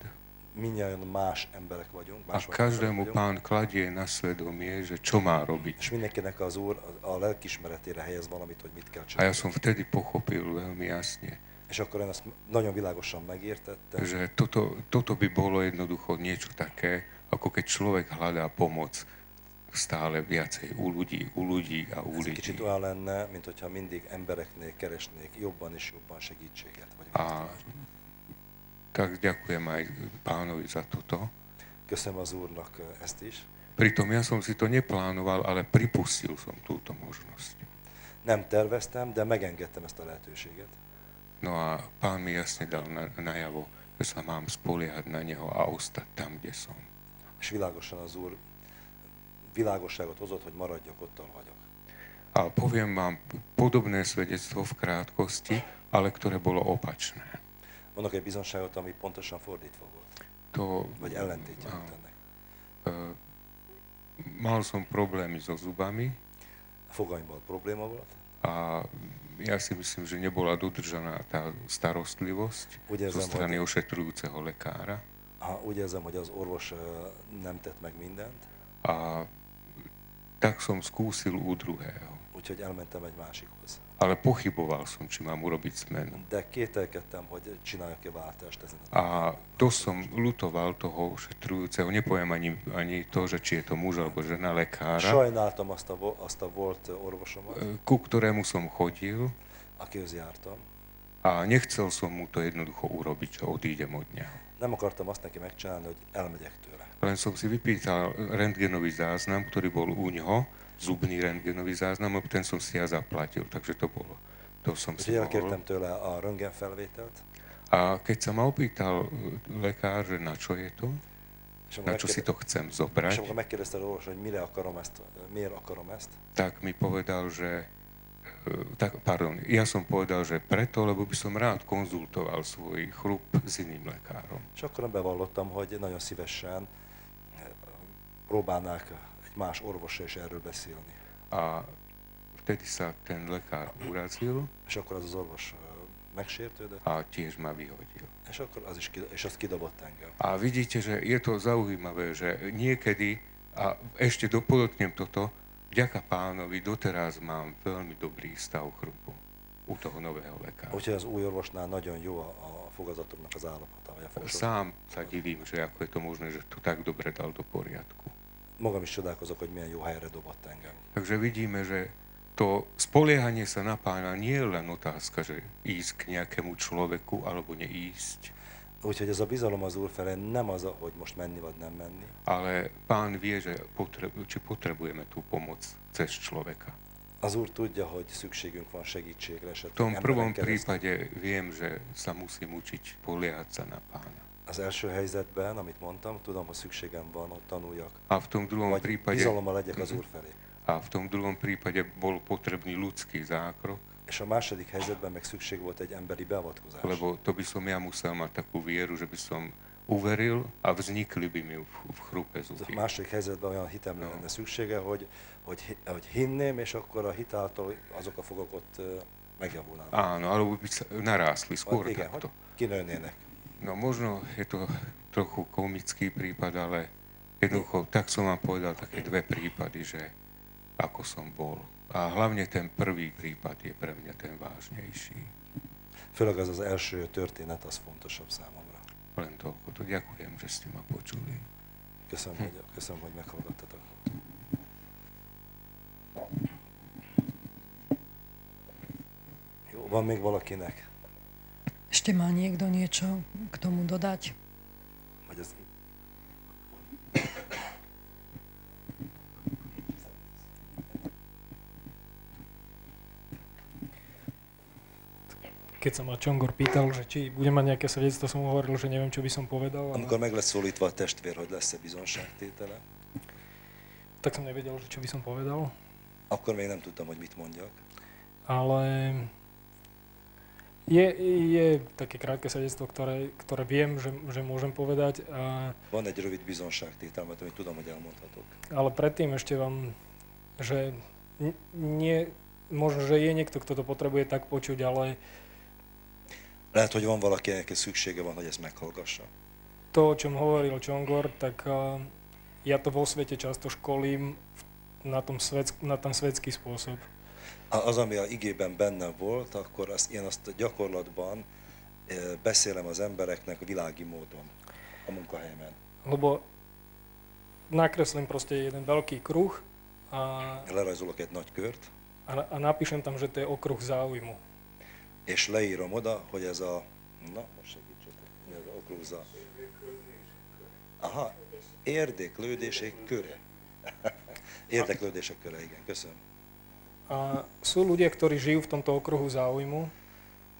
Mindjárt más emberek vagyunk, a más každému pán kladie na svedomie, že čo má robiť. És mindenkinek az Úr a a lelkismeretére helyez valamit, hogy mit kell A ja csinálni. som vtedy pochopil veľmi jasne, És akkor én ezt nagyon világosan megértettem, že toto, toto by bolo jednoducho niečo také, ako keď človek hľadá pomoc stále viacej u ľudí, u ľudí a u ľudí. kicsit olyan lenne, mint hogyha mindig embereknél keresnék jobban és jobban segítséget. Vagy A tak ďakujem aj pánovi za toto. Köszönöm az Úrnak eh, ezt is. Pritom ja som si to neplánoval, ale pripustil som túto možnosť. Nem terveztem, de megengedtem ezt a lehetőséget. No a pán mi jasne dal na, najavo, že sa mám spoliehať na neho a ostať tam, kde som. És világosan az Úr világosságot hozott, hogy maradjak ott, ahol vagyok. A poviem vám podobné svedectvo v krátkosti, ale ktoré bolo opačné. Mondok egy bizonságot, ami pontosan fordítva volt. To, Vagy ellentétje volt ennek. e, mal som problémy so zubami A fogaimmal probléma volt. a ja si myslím, že nebola dodržaná tá starostlivosť Úgy zo érzem, strany hogy- ošetrujúceho lekára. Ha úgy érzem, hogy az orvos nem tett meg mindent, A tak som skúsil u druhého. Úgyhogy elmentem egy másikhoz. Ale pochyboval som, či mám urobiť zmenu. De kételkedtem, hogy csináljak-e váltást ezen a A to som lutoval toho ošetrujúceho. Nepoviem ani, ani to, že či je to muž alebo žena lekára, Sajnáltam azt a, azt a volt orvosomat, ku ktorému som chodil akihoz jártam. a nechcel som mu to jednoducho urobiť, že odídem od neho. Nem akartam azt neki megcsinálni, hogy elmegyek tőle. Len som si vypýtal rentgenový záznam, ktorý bol u neho, zubný rentgenový záznam, ten som si ja zaplatil, takže to bolo. To som si elkértem tőle a röntgenfelvételt, A keď sa ma opýtal e, lekár, že na čo je to, na čo si to chcem zobrať, megkérdezte orvos, hogy mire akarom ezt, miért akarom ezt, tak mi povedal, že e, tak, pardon, ja som povedal, že preto, lebo by som rád konzultoval svoj chrup s iným lekárom. és akkor bevallottam, hogy nagyon szívesen eh, próbálnák más orvossal is erről beszélni. A vtedy sa ten lekár urazil És akkor az az orvos megsértődött, a tiež ma vyhodil. és akkor az is, és az kidobott engem. A vidíte, že je to zaujímavé, že niekedy, a ešte dopodotknem toto, vďaka pánovi doteraz mám veľmi dobrý stav chrupu u toho nového lekára. Úgyhogy az új orvosnál nagyon jó a, a fogazatomnak az állapota, vagy a. Sám sa divím, že ako je to možné, že to tak dobre dal do poriadku. Magam is csodálkozok, hogy milyen jó helyre dobott engem. Takže vidíme, že to spoliehanie sa na pána nie je len otázka, že ísť k nejakému človeku alebo neísť, Úgyhogy ez a bizalom az Úr felé nem az, hogy most menni vagy nem menni, ale pán vie, že potre- či potrebujeme tú pomoc cez človeka. az Úr tudja, hogy szükségünk van segítségre, V tom prvom prípade viem, že sa musím učiť poliehať sa na pána. Az első helyzetben, amit mondtam, tudom, hogy szükségem van, hogy tanuljak. A v tom druhom Vagy prípade bizalommal legyek az Úr felé. A v tom druhom prípade bol potrebný ľudský zákrok, És a második helyzetben meg szükség volt egy emberi beavatkozás. lebo to by som ja musel mať takú vieru, že by som uveril a vznikli by mi v, chrupe A zuby. második helyzetben olyan hitemre lenne szüksége, hogy, hogy, hogy hinném, és akkor a hitáltal azok a fogok ott megjavulnának. Áno, alebo by sa narástli skôr Igen, takto. hogy kinőnének. No možno je to trochu komický prípad, ale jednoducho tak som vám povedal také dve prípady, že ako som bol. A hlavne ten prvý prípad je pre mňa ten vážnejší. Főleg az az első történet, az fontosabb számomra. Len toľko. To ďakujem, že ste ma počuli. Köszönöm, hogy, köszönöm, hogy meghallgattatok. Jó, van még valakinek? Ešte má niekto niečo k tomu dodať? Keď sa ma Čongor pýtal, že či bude mať nejaké svedectvo, som mu hovoril, že neviem, čo by som povedal. Ale... Amikor meg lesz szólítva a testvér, hogy lesz-e bizonságtétele, Tak som nevedel, že čo by som povedal. akkor még nem tudtam, hogy mit mondjak. Ale je, je také krátke svedectvo, ktoré, ktoré viem, že, že môžem povedať. A, Van egy rövid bizonságtétel, mert amit tudom, hogy elmondhatok. ale predtým ešte vám, že nie, možno, že je niekto, kto to potrebuje tak počuť, ale Lehet, hogy van valakinek, aki szüksége van, hogy ezt meghallgassa. to, o čom hovoril Čongor, tak ja to vo svete často školím na, tom svet, na ten svetský spôsob. A Az, ami a igében benne volt, akkor azt, én azt gyakorlatban beszélem az embereknek világi módon a munkahelyemen. Lebo nakreslím proste jeden veľký kruh a, Lerajzolok egy nagy kört, a, a napíšem tam, že to je okruh záujmu. és leírom oda, hogy ez a... Na, most segítsetek. Mi az okrúza? Aha, érdeklődések köre. Érdeklődések köre, igen, köszönöm. A sú ľudia, ktorí žijú v tomto okruhu záujmu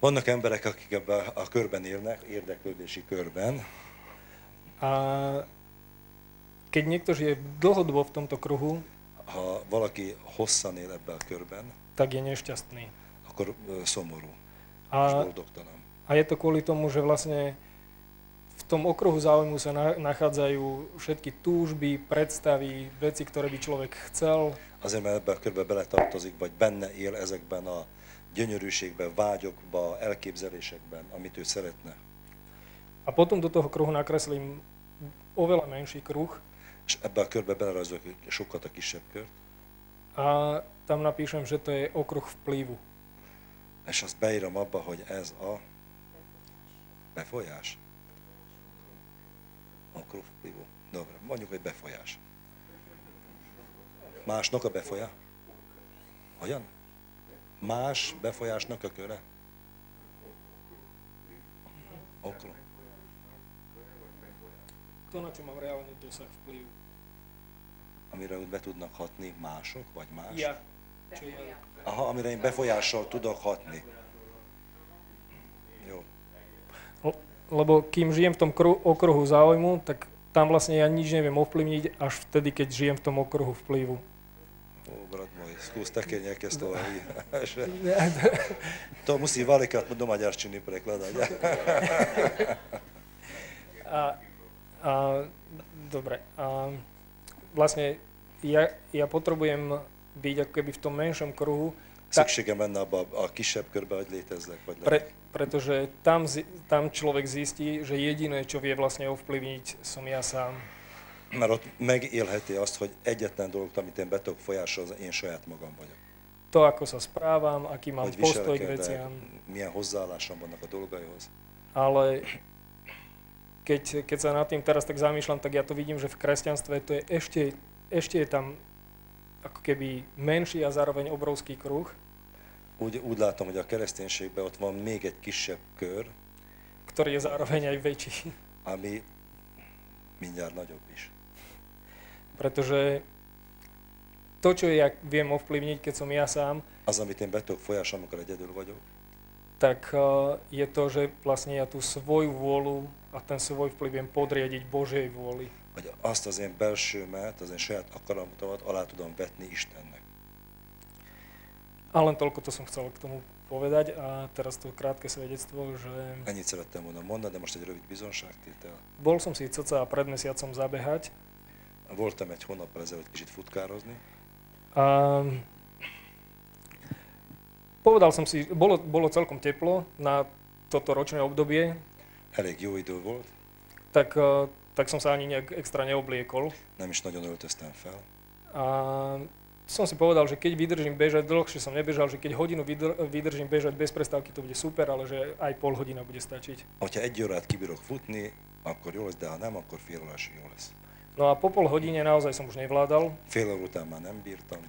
Vannak emberek, akik ebben a körben élnek, érdeklődési körben, a keď niekto žije dlhodobo v tomto kruhu, ha valaki hosszan él ebben a körben, tak je nešťastný. akkor szomorú és A, boldogtalan. a je to kvôli tomu, že vlastne v tom okruhu záujmu sa na, nachádzajú všetky túžby, predstavy, veci, ktoré by človek chcel. Azért, mert ebben a körbe beletartozik, vagy benne él ezekben a gyönyörűségben, vágyokban, elképzelésekben, amit ő szeretne. A potom do toho kruhu nakreslím oveľa menší kruh És ebbe a körbe belerajzolok sokkal a kisebb kört, a tam napíšem, že to je okruh vplyvu. és azt beírom abba, hogy ez a befolyás. Akkor vplyvu. Dobre, mondjuk, hogy befolyás. Másnak a befolyás? Olyan? Más befolyásnak a köre? Okruh. To, na čo mám reálne dosah vplyvu. Amire úgy be tudnak hatni mások, vagy más? Ja. Aha, amire én befolyással tudok hatni. Jó. Lebo kým žijem v tom kru- okruhu záujmu, tak tam vlastne ja nič neviem ovplyvniť až vtedy, keď žijem v tom okruhu vplyvu. Ó, brat môj, skús také nejaké slova. To musí veľakrát do maďarčiny prekladať. A, a, dobre. A vlastne ja, ja potrebujem byť ako keby v tom menšom kruhu, ta, Szükségem lenne abba a kisebb körbe, hogy létezlek, vagy pre, pretože tam, tam človek zistí, že jediné, čo vie vlastne ovplyvniť, som ja sám. Mert ott megélheti azt, hogy egyetlen dolog, amit én be tudok folyásolni, az én saját magam vagyok. To, ako sa správam, aký mám Hogy postoj k veciam, milyen hozzáállásom vannak a dolgaihoz. ale keď, keď sa nad tým teraz tak zamýšľam, tak ja to vidím, že v kresťanstve to je ešte, ešte je tam ako keby menší a zároveň obrovský kruh, Úgy, úgy látom, hogy a kereszténységben ott van még egy kisebb kör, ktorý je zároveň aj väčší. ami mindjárt nagyobb is. Pretože to, čo ja viem ovplyvniť, keď som ja sám, Az, amit én be tudok folyásolni, amikor egyedül vagyok, tak eh, je to, že vlastne ja tú svoju vôľu a ten svoj vplyv viem podriadiť Božej vôli. hogy azt az én belsőmet, az én saját akaratomat alá tudom vetni Istennek. A len toľko to som chcel k tomu povedať a teraz to krátke svedectvo, že Ennyit szerettem volna mondani, de most egy rövid bizonságtétel. bol som si cca pred mesiacom zabehať Voltam egy hónappal ezelőtt kicsit futkározni, a povedal som si, bolo, bolo celkom teplo na toto ročné obdobie, elég jó idő volt, tak, eh, tak som sa ani nejak extra neobliekol. nem is nagyon öltöztem fel. A som si povedal, že keď vydržím bežať, dlhšie som nebežal, že keď hodinu vydr- vydržím bežať bez prestávky, to bude super, ale že aj pol hodina bude stačiť. Hogyha egy órát kibírok futni, akkor jó lesz, de ha nem, akkor fél órásig jó lesz. No a po pol hodine naozaj som už nevládal Fél után már nem bírtam,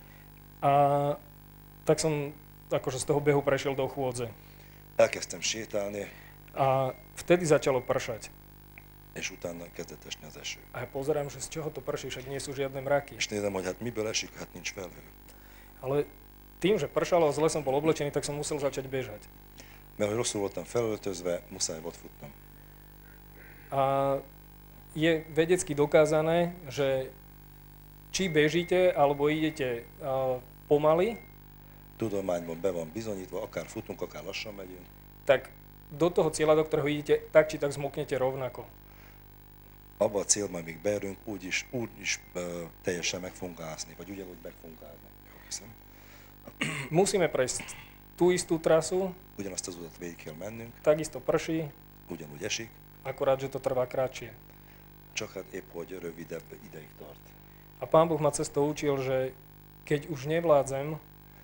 a tak som akože z toho behu prešiel do chôdze. elkezdtem sétálni, A vtedy začalo pršať. és utána kezdett esni az eső. A ja pozerám, že z čoho to prší, však nie sú žiadne mraky. És nézem, hogy hát miből esik, hát nincs felhő. Ale tým, že pršalo a zle som bol oblečený, tak som musel začať bežať. Mert hogy rosszul voltam felöltözve, muszáj volt futnom. A je vedecky dokázané, že či bežíte alebo idete a, pomaly, Tudományban be van bizonyítva, akár futunk, akár lassan megyünk, tak do toho cieľa, do ktorého idete, tak či tak zmoknete rovnako. abba a célba, amíg beérünk, úgyis, úgyis ö, teljesen meg fogunk ászni, vagy ugyanúgy meg fogunk állni. Hiszem. Musíme prejsť tú istú trasu, Ugyanazt az utat végig kell mennünk, takisto prší, ugyanúgy esik, akorát, že to trvá kratšie. Hát épp, hogy rövidebb ideig tart. A Pán Boh ma cez to učil, že keď už nevládzem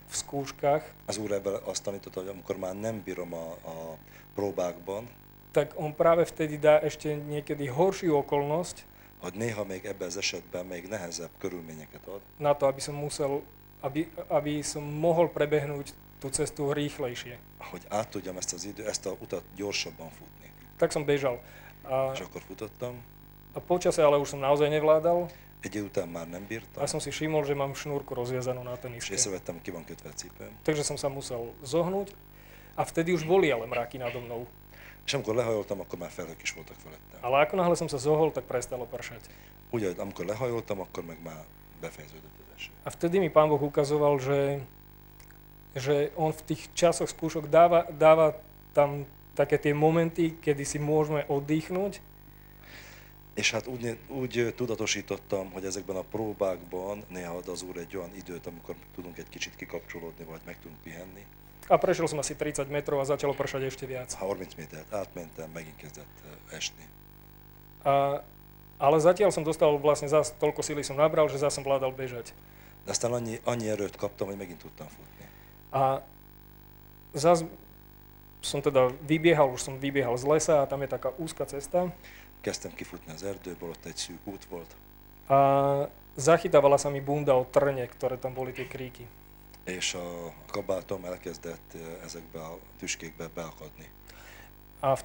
v skúškach, Az úr ebben azt tanította, hogy amikor már nem bírom a, a próbákban, tak on práve vtedy dá ešte niekedy horšiu okolnosť hogy néha még ebben az esetben még nehezebb körülményeket ad, na to, aby som musel, aby, aby som mohol prebehnúť tú cestu rýchlejšie. hogy át tudjam ezt az idő, ezt a utat gyorsabban futni. Tak som bežal. A, És akkor futottam, a počase ale už som naozaj nevládal idő után már nem bírtam, a som si všimol, že mám šnúrku rozviazanú na teniske. észrevettem, hogy ki van kötve a cipőm. Takže som sa musel zohnúť a vtedy už boli ale mraky nado mnou. És amikor lehajoltam, akkor már felhők is voltak felettem. Ale ako náhle som sa zohol, tak prestalo pršať. Ahogy amikor lehajoltam, akkor meg már befejeződött az eső. A vtedy mi Pán Boh ukazoval, že, že On v tých časoch skúšok dáva, dáva tam také tie momenty, kedy si môžeme oddychnúť És hát úgy, úgy tudatosítottam, hogy ezekben a próbákban néha ad az Úr egy olyan időt, amikor tudunk egy kicsit kikapcsolódni, vagy meg tudunk pihenni. a prešiel som asi 30 metrov a začalo pršať ešte viac. Ha 30 métert átmentem, megint kezdett esni. A, ale zatiaľ som dostal vlastne zás toľko sily som nabral, že zás som vládal bežať. De aztán annyi, annyi erőt kaptam, hogy megint tudtam futni. A zás som teda vybiehal, už som vybiehal z lesa a tam je taká úzka cesta Kezdtem kifutni az erdőből, ott egy szűk út volt, a zachytávala sa mi bunda od trne, ktoré tam boli tie kríky. és a kabátom elkezdett eh, ezekbe a tüskékbe beakadni. A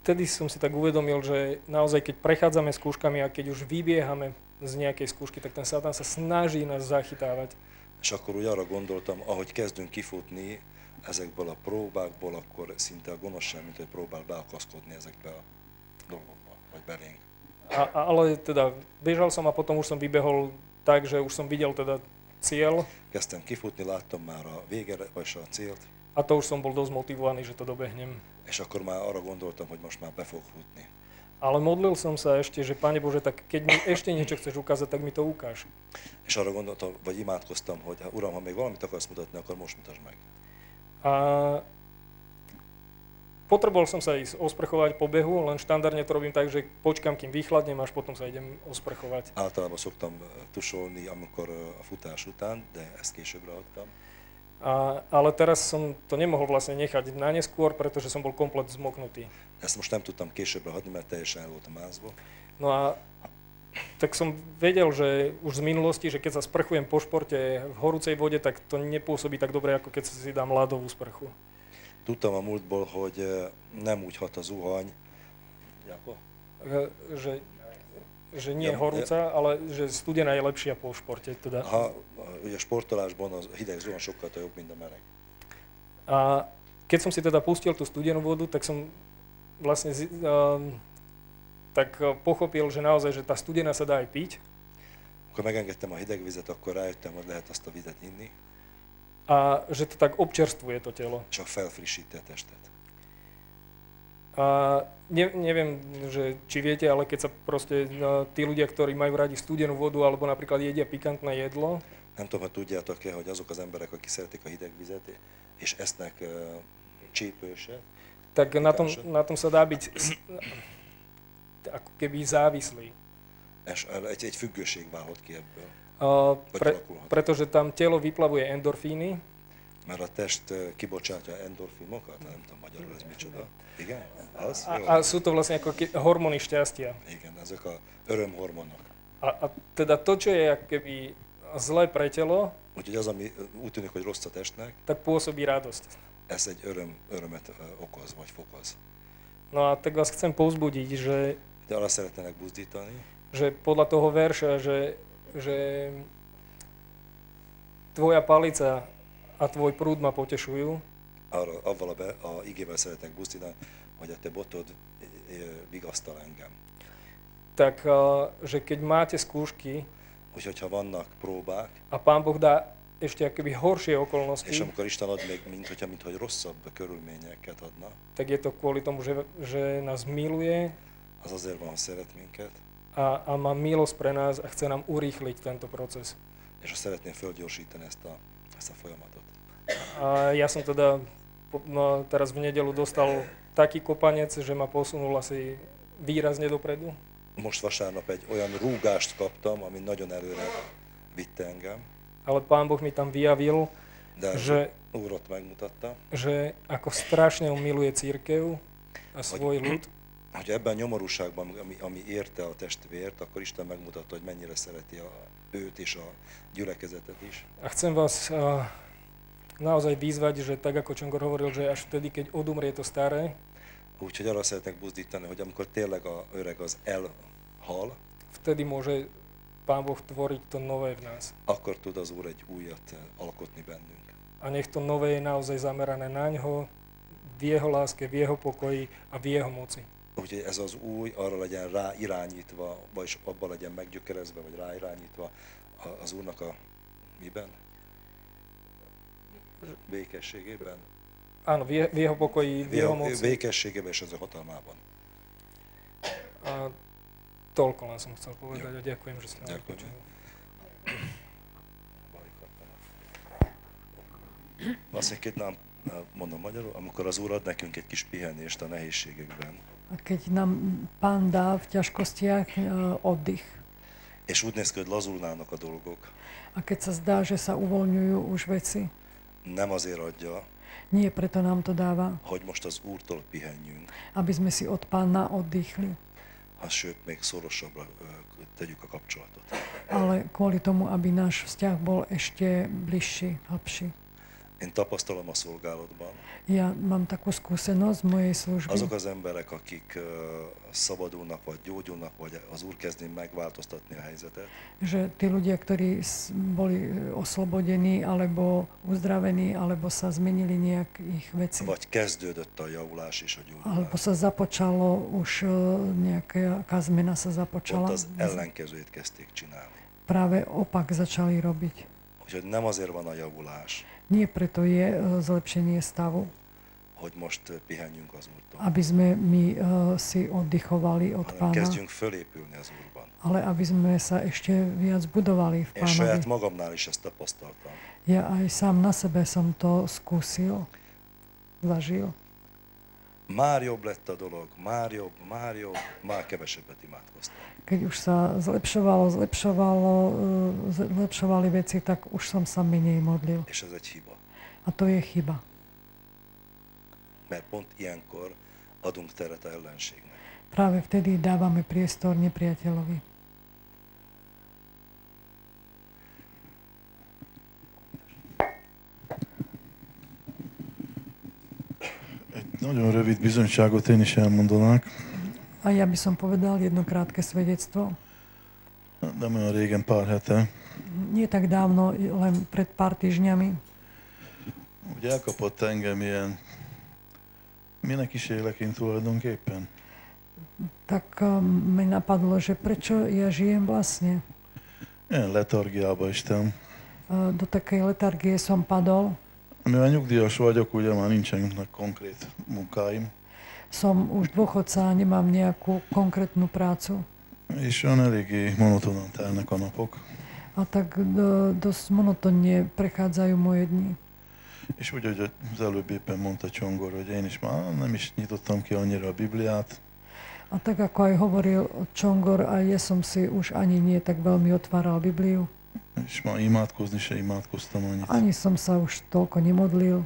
vtedy som si tak uvedomil, že naozaj keď prechádzame skúškami a keď už vybiehame z nejakej skúšky, tak ten Satan sa snaží nás zachytávať. És akkor úgy arra gondoltam, ahogy kezdünk kifutni ezekből a próbákból, akkor szinte a gonoszság, mint hogy próbál beakaszkodni ezekbe a dolgokba. A, ale teda bežal som a potom už som vybehol tak, že už som videl teda cieľ Kezdtem kifutni, láttam már a végere, vagy a célt, a to už som bol dosť motivovaný, že to dobehnem. és akkor már arra gondoltam, hogy most már be fog futni. Ale modlil som sa ešte, že Pane Bože, tak keď mi ešte niečo chceš ukázať, tak mi to ukáž. És arra gondoltam, vagy imádkoztam, hogy hát, Uram, ha még valamit akarsz mutatni, akkor most mutasd meg. A potreboval som sa ísť osprchovať po behu, len štandardne to robím tak, že počkám, kým vychladnem, až potom sa idem osprchovať. Általában szoktam tusolni, amikor a futás után, de ezt későbbre hagytam. A, ale teraz som to nemohol vlastne nechať na neskôr, pretože som bol komplet zmoknutý. Ezt most nem tudtam későbbre hagyni, mert teljesen el voltam mázva. No a tak som vedel, že už z minulosti, že keď sa sprchujem po športe v horúcej vode, tak to nepôsobí tak dobre, ako keď si dám ľadovú sprchu. Tudtam a múltból, hogy eh, nem úgy hat a zuhany, Jako? Že, že nie Ja- horúca, ale že studená je lepšia po športe. Teda. Ha, ugye a sportolásban az hideg zuhany sokkal jobb, mint a meleg. A keď som si teda pustil tú studenú vodu, tak som vlastne um, tak eh, pochopil, že naozaj, že tá studená sa dá aj piť. Amikor megengedtem a hideg vizet, akkor rájöttem, hogy lehet azt a vizet inni, A že to tak občerstvuje to telo. csak felfrissíti a testet. A ne, neviem, že či viete, ale keď sa proste no, tí ľudia, ktorí majú radi studenú vodu alebo napríklad jedia pikantné jedlo, Nem tudom, hogy tudjátok-e, hogy azok az emberek, akik szeretik a hideg vizet, és esznek uh, csípőset, tak na tom, na tom sa dá byť ako keby závislý. és egy, egy függőség válhat ki ebből. Pre, pretože tam telo vyplavuje endorfíny Mert a test ö, kibocsátja endorfinokat, nem tudom magyarul ez micsoda. Igen? Az? A, a sú to vlastne ako hormóny šťastia. Igen, ezek a örömhormonok. A, a teda to, čo je keby zlé pre telo, Úgyhogy az, ami ö, úgy tűnik, hogy rossz a testnek, tak pôsobí radosť. ez egy öröm, örömet ö, okoz, vagy fokoz. No a tak vás chcem povzbudiť, že, De arra szeretnének buzdítani, že podľa toho verša, že, že tvoja palica a tvoj prúd ma potešujú, arra, avval a, be, a igével szeretnek buzdítani, hogy a te botod ö, ö, vigasztal engem. tak že keď máte skúšky Úgyhogy ha vannak próbák, a Pán Boh dá ešte akoby horšie és okolnosti, amikor Isten ad még, mint hogyha, mint hogy rosszabb körülményeket adna, tak je to kvôli tomu, že, že nás miluje. az azért van, hogy szeret minket, a, a má milosť pre nás a chce nám urýchliť tento proces. és ha szeretném fölgyorsítani ezt a, ezt a folyamatot. A ja som teda no, teraz v nedelu dostal taký kopanec, že ma posunul asi výrazne dopredu. Most vasárnap egy olyan rúgást kaptam, ami nagyon előre vitte engem, Ale Pán Boh mi tam vyjavil, de že, Úr ott megmutatta, že ako strašne on miluje církev a svoj ľud. Hogy ebben a nyomorúságban, ami, ami érte a testvért, akkor Isten megmutatta, hogy mennyire szereti a, őt és a gyülekezetet is. A chcem vás a, naozaj vyzvať, že tak ako Čongor hovoril, že až vtedy, keď odumrie to staré, Úgyhogy arra szeretnék buzdítani, hogy amikor tényleg a öreg az elhal, vtedy môže Pán Boh tvoriť to nové v nás. akkor tud az Úr egy újat eh, alkotni bennünk. A nech to nové je naozaj zamerané na ňo, v jeho láske, v jeho pokoji a v jeho moci. Úgyhogy ez az új arra legyen rá irányítva, vagyis abba legyen meggyökerezve, vagy ráirányítva a- az Úrnak a miben? Békességében? Áno, v, je, v jeho pokoji, v jeho moci. Békességében és az a hatalmában. A len som chcel povedať a ďakujem, že ste ma Ďakujem. počuli. Vlastne keď nám, eh, mondom magyarul, amikor az Úr ad nekünk egy kis pihenést a nehézségekben, A keď nám Pán dá v ťažkostiach e, oddych. és úgy néz ki, hogy lazulnának a dolgok, A keď sa zdá, že sa uvoľňujú už veci, nem azért adja, nie preto nám to dáva, hogy most az Úrtól pihenjünk, aby sme si od Pána oddychli, ha sőt, még szorosabbra tegyük a kapcsolatot. ale kvôli tomu, aby náš vzťah bol ešte bližší, hlbší. Én tapasztalom a szolgálatban, Ja mám takú skúsenosť z mojej služby. azok az emberek, akik szabadulnak, vagy gyógyulnak, vagy az Úr kezdi megváltoztatni a helyzetet, že tí ľudia, ktorí boli oslobodení, alebo uzdravení, alebo sa zmenili nejak ich veci, vagy kezdődött a javulás és a gyógyulás. alebo sa započalo, už nejaká zmena sa započala, az ellenkezőjét kezdték csinálni. práve opak začali robiť. Úgyhogy nem azért van a javulás, Nie preto je e, zlepšenie stavu, hogy most ö, pihenjünk az Úrtól, aby sme my e, si oddychovali od hanem Pána, kezdjünk fölépülni az Úrban. ale aby sme sa ešte viac budovali v Én saját Pánovi. magamnál is ezt tapasztaltam. Ja aj sám na sebe som to skúsil, zažil. Már jobb lett a dolog, már jobb, már jobb, már kevesebbet imádkoztam. Keď už sa zlepšovalo, zlepšovalo, e, zlepšovali veci, tak už som sa menej modlil. És ez egy hiba. A to je chyba. Mert pont ilyenkor adunk teret a ellenségnek. Práve vtedy dávame priestor nepriateľovi. Nagyon rövid bizonyságot én is elmondanák. A ja by som povedal jedno krátke svedectvo. Nem olyan régen, pár hete. Nie tak dávno, len pred pár týždňami, Ugye elkapott engem ilyen, minek is élek én tulajdonképpen? tak um, mi napadlo, že prečo ja žijem vlastne. Ilyen letargiába estem. Uh, Do takej letargie som padol. Mivel nyugdíjas vagyok, ugye már nincsenek konkrét munkáim, Som už dôchodca nemám nejakú konkrétnu prácu. és olyan eléggé monotonan telnek a napok. A tak do, dosť monotónne prechádzajú moje dni. És úgy, hogy az előbb éppen mondta Csongor, hogy én is már nem is nyitottam ki annyira a Bibliát, A tak ako aj hovoril Čongor, aj ja som si už ani nie tak veľmi otváral Bibliu. És ma imádkozni se imádkoztam annyit. Ani som sa už toľko nemodlil.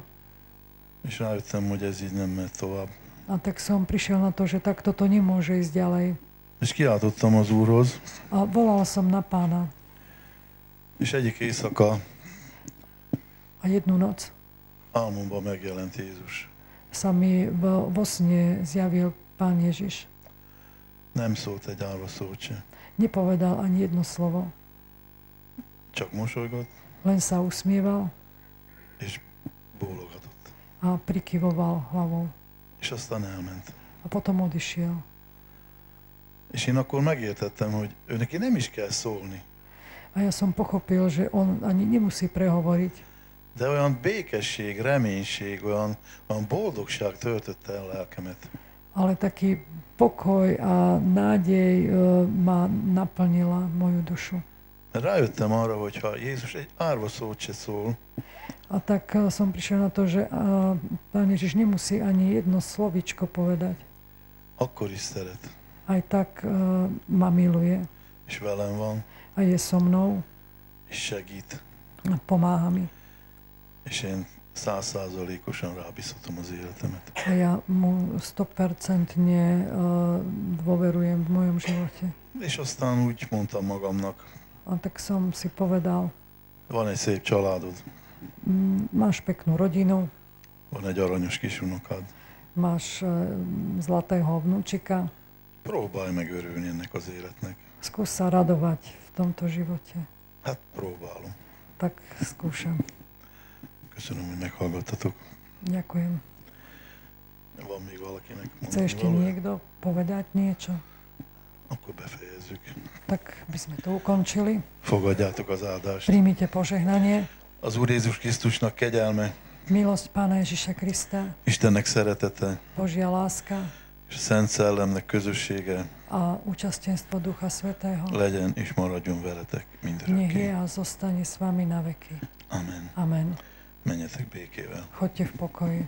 És rájöttem, hogy ez így nem mehet tovább. A tak som prišiel na to, že takto to nemôže ísť ďalej. És kiáltottam az Úrhoz, A volal som na pána. és egyik éjszaka A jednu noc álmomban megjelent Jézus. sa mi vo, vo sne zjavil pán Ježiš. Nem szólt egy árva szót se. Nepovedal ani jedno slovo, Csak mosolygott, len sa usmieval és bólogatott. a prikyvoval hlavou. És aztán elment. A potom odišiel. És én akkor megértettem, hogy ő neki nem is kell szólni, A ja som pochopil, že on ani nemusí prehovoriť, de olyan békesség, reménység, olyan, olyan boldogság töltötte el lelkemet. ale taký pokoj a nádej e, ma naplnila moju dušu. Rájöttem arra, hogy ha Jézus egy árva szót se szól, A tak e, som prišiel na to, že e, pán Ježiš nemusí ani jedno slovičko povedať. akkor is szeret. Aj tak e, ma miluje És velem van, a je so mnou és segít. a pomáha mi. És én százszázalékosan rábízhatom az életemet. A ja mu 100% e, dôverujem v mojom živote. És aztán úgy mondtam magamnak, A tak som si povedal, szép családod, "Mm, máš peknú rodinu, van egy aranyos kis unokád, máš e, zlatého vnúčika, próbálj meg örülni ennek az életnek. skús sa radovať v tomto živote. Hát próbálom. Tak skúšam. Köszönöm, hogy meghallgattatok. Ďakujem. Van még valakinek Chce ešte niekto povedať niečo? Akkor befejezzük. Tak by sme to ukončili. Fogadjátok az áldást. Príjmite požehnanie. Az Úr Jézus Krisztusnak kegyelme, Milosť Pána Ježiša Krista, Istennek szeretete, Božia láska és a Szent Szellemnek közössége a účastenstvo Ducha Svetého legyen és maradjon veletek nech je mindörökké. a zostane s vami na veky. Amen. Amen. Menjetek békével. Choďte v pokoji.